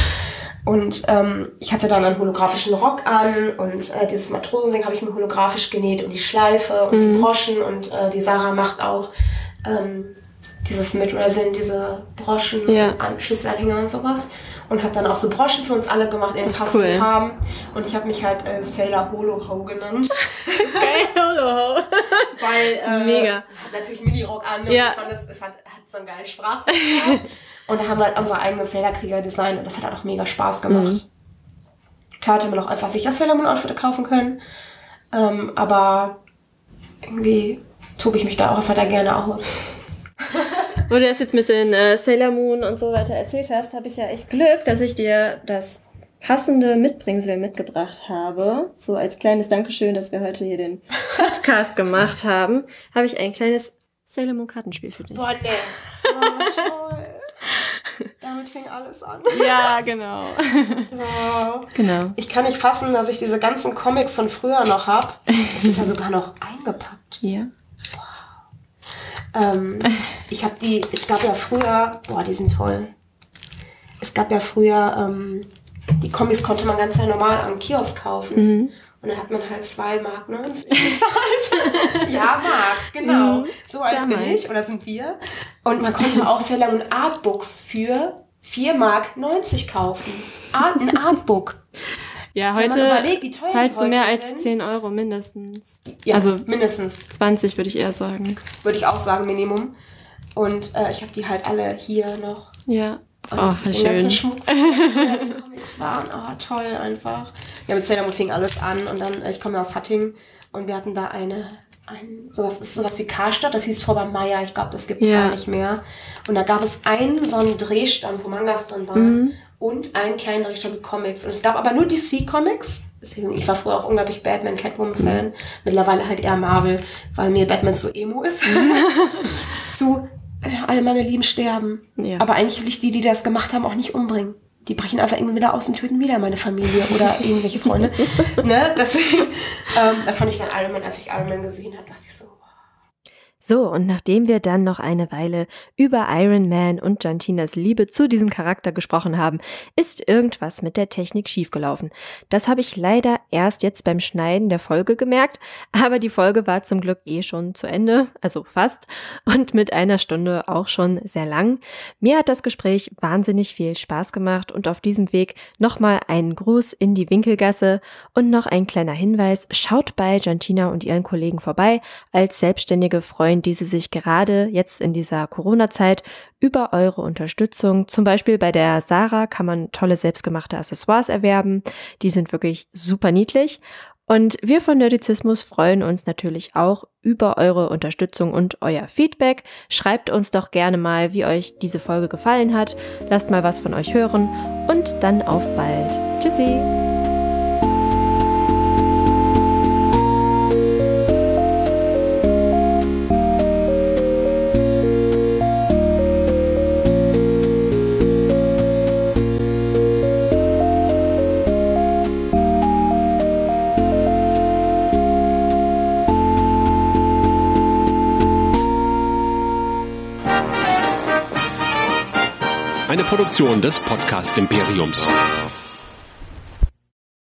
Und ähm, ich hatte dann einen holographischen Rock an und äh, dieses Matrosending habe ich mir holographisch genäht und die Schleife und mhm. die Broschen und äh, die Sarah macht auch ähm, dieses mit Resin, diese Broschen, ja. Schlüsselanhänger und sowas und hat dann auch so Broschen für uns alle gemacht in den passenden cool. Farben. Und ich habe mich halt äh, Sailor Holo Ho genannt. (laughs) Geil, Holo Ho. (laughs) Weil, äh, Mega. hat natürlich Mini-Rock an und ja. ich fand, es, es hat, hat so einen geilen Sprachverkehr. (laughs) und da haben wir halt unsere eigene Sailor Krieger Design und das hat halt auch mega Spaß gemacht. Mhm. Klar hätte man auch einfach sicher Sailor Moon Outfit kaufen können. Ähm, aber irgendwie tobe ich mich da auch einfach da gerne aus. Wo du das jetzt mit den äh, Sailor Moon und so weiter erzählt hast, habe ich ja echt Glück, dass ich dir das passende Mitbringsel mitgebracht habe. So als kleines Dankeschön, dass wir heute hier den Podcast gemacht haben, habe ich ein kleines Sailor Moon Kartenspiel für dich. Boah, nee. Oh, (laughs) toll. Damit fing alles an. Ja, genau. Ja. Genau. Ich kann nicht fassen, dass ich diese ganzen Comics von früher noch habe. Das ist ja (laughs) sogar noch eingepackt. Ja. Ähm, ich habe die, es gab ja früher, boah, die sind toll. Es gab ja früher, ähm, die Comics konnte man ganz normal am Kiosk kaufen. Mhm. Und dann hat man halt 2 Mark 90 bezahlt. (laughs) ja, Mark, genau. Mhm. So alt Damals. bin ich, oder sind wir. Und man konnte auch Sailor Moon Artbooks für 4 Mark 90 kaufen. Art, ein Artbook. (laughs) Ja, heute überlegt, zahlst du mehr als sind. 10 Euro mindestens. Ja, also mindestens. 20 würde ich eher sagen. Würde ich auch sagen, Minimum. Und äh, ich habe die halt alle hier noch. Ja. Und oh, den schön. Schmuck, die Comics waren, oh, toll einfach. Ja, mit Sailor Moon fing alles an und dann, äh, ich komme aus Hatting und wir hatten da eine, ein, sowas, ist sowas wie Karstadt, das hieß Vorbar Meier, ich glaube, das gibt's ja. gar nicht mehr. Und da gab es einen so einen Drehstand, wo Mangas drin waren. Mhm. Und einen kleinen Drehstapel Comics. Und es gab aber nur DC Comics. Ich war früher auch unglaublich Batman, Catwoman-Fan. Mhm. Mittlerweile halt eher Marvel, weil mir Batman so emo ist. (laughs) zu äh, alle meine Lieben sterben. Ja. Aber eigentlich will ich die, die das gemacht haben, auch nicht umbringen. Die brechen einfach irgendwann wieder aus und töten wieder meine Familie oder (laughs) irgendwelche Freunde. ne? Deswegen, ähm, da fand ich dann Iron Man, als ich Iron Man gesehen habe, dachte ich so, so, und nachdem wir dann noch eine Weile über Iron Man und Jantinas Liebe zu diesem Charakter gesprochen haben, ist irgendwas mit der Technik schiefgelaufen. Das habe ich leider erst jetzt beim Schneiden der Folge gemerkt, aber die Folge war zum Glück eh schon zu Ende, also fast, und mit einer Stunde auch schon sehr lang. Mir hat das Gespräch wahnsinnig viel Spaß gemacht und auf diesem Weg nochmal einen Gruß in die Winkelgasse und noch ein kleiner Hinweis, schaut bei Jantina und ihren Kollegen vorbei als selbstständige Freunde freuen diese sich gerade jetzt in dieser Corona-Zeit über eure Unterstützung. Zum Beispiel bei der Sarah kann man tolle selbstgemachte Accessoires erwerben. Die sind wirklich super niedlich. Und wir von Nerdizismus freuen uns natürlich auch über eure Unterstützung und euer Feedback. Schreibt uns doch gerne mal, wie euch diese Folge gefallen hat. Lasst mal was von euch hören und dann auf bald. Tschüssi! Produktion des Podcast Imperiums.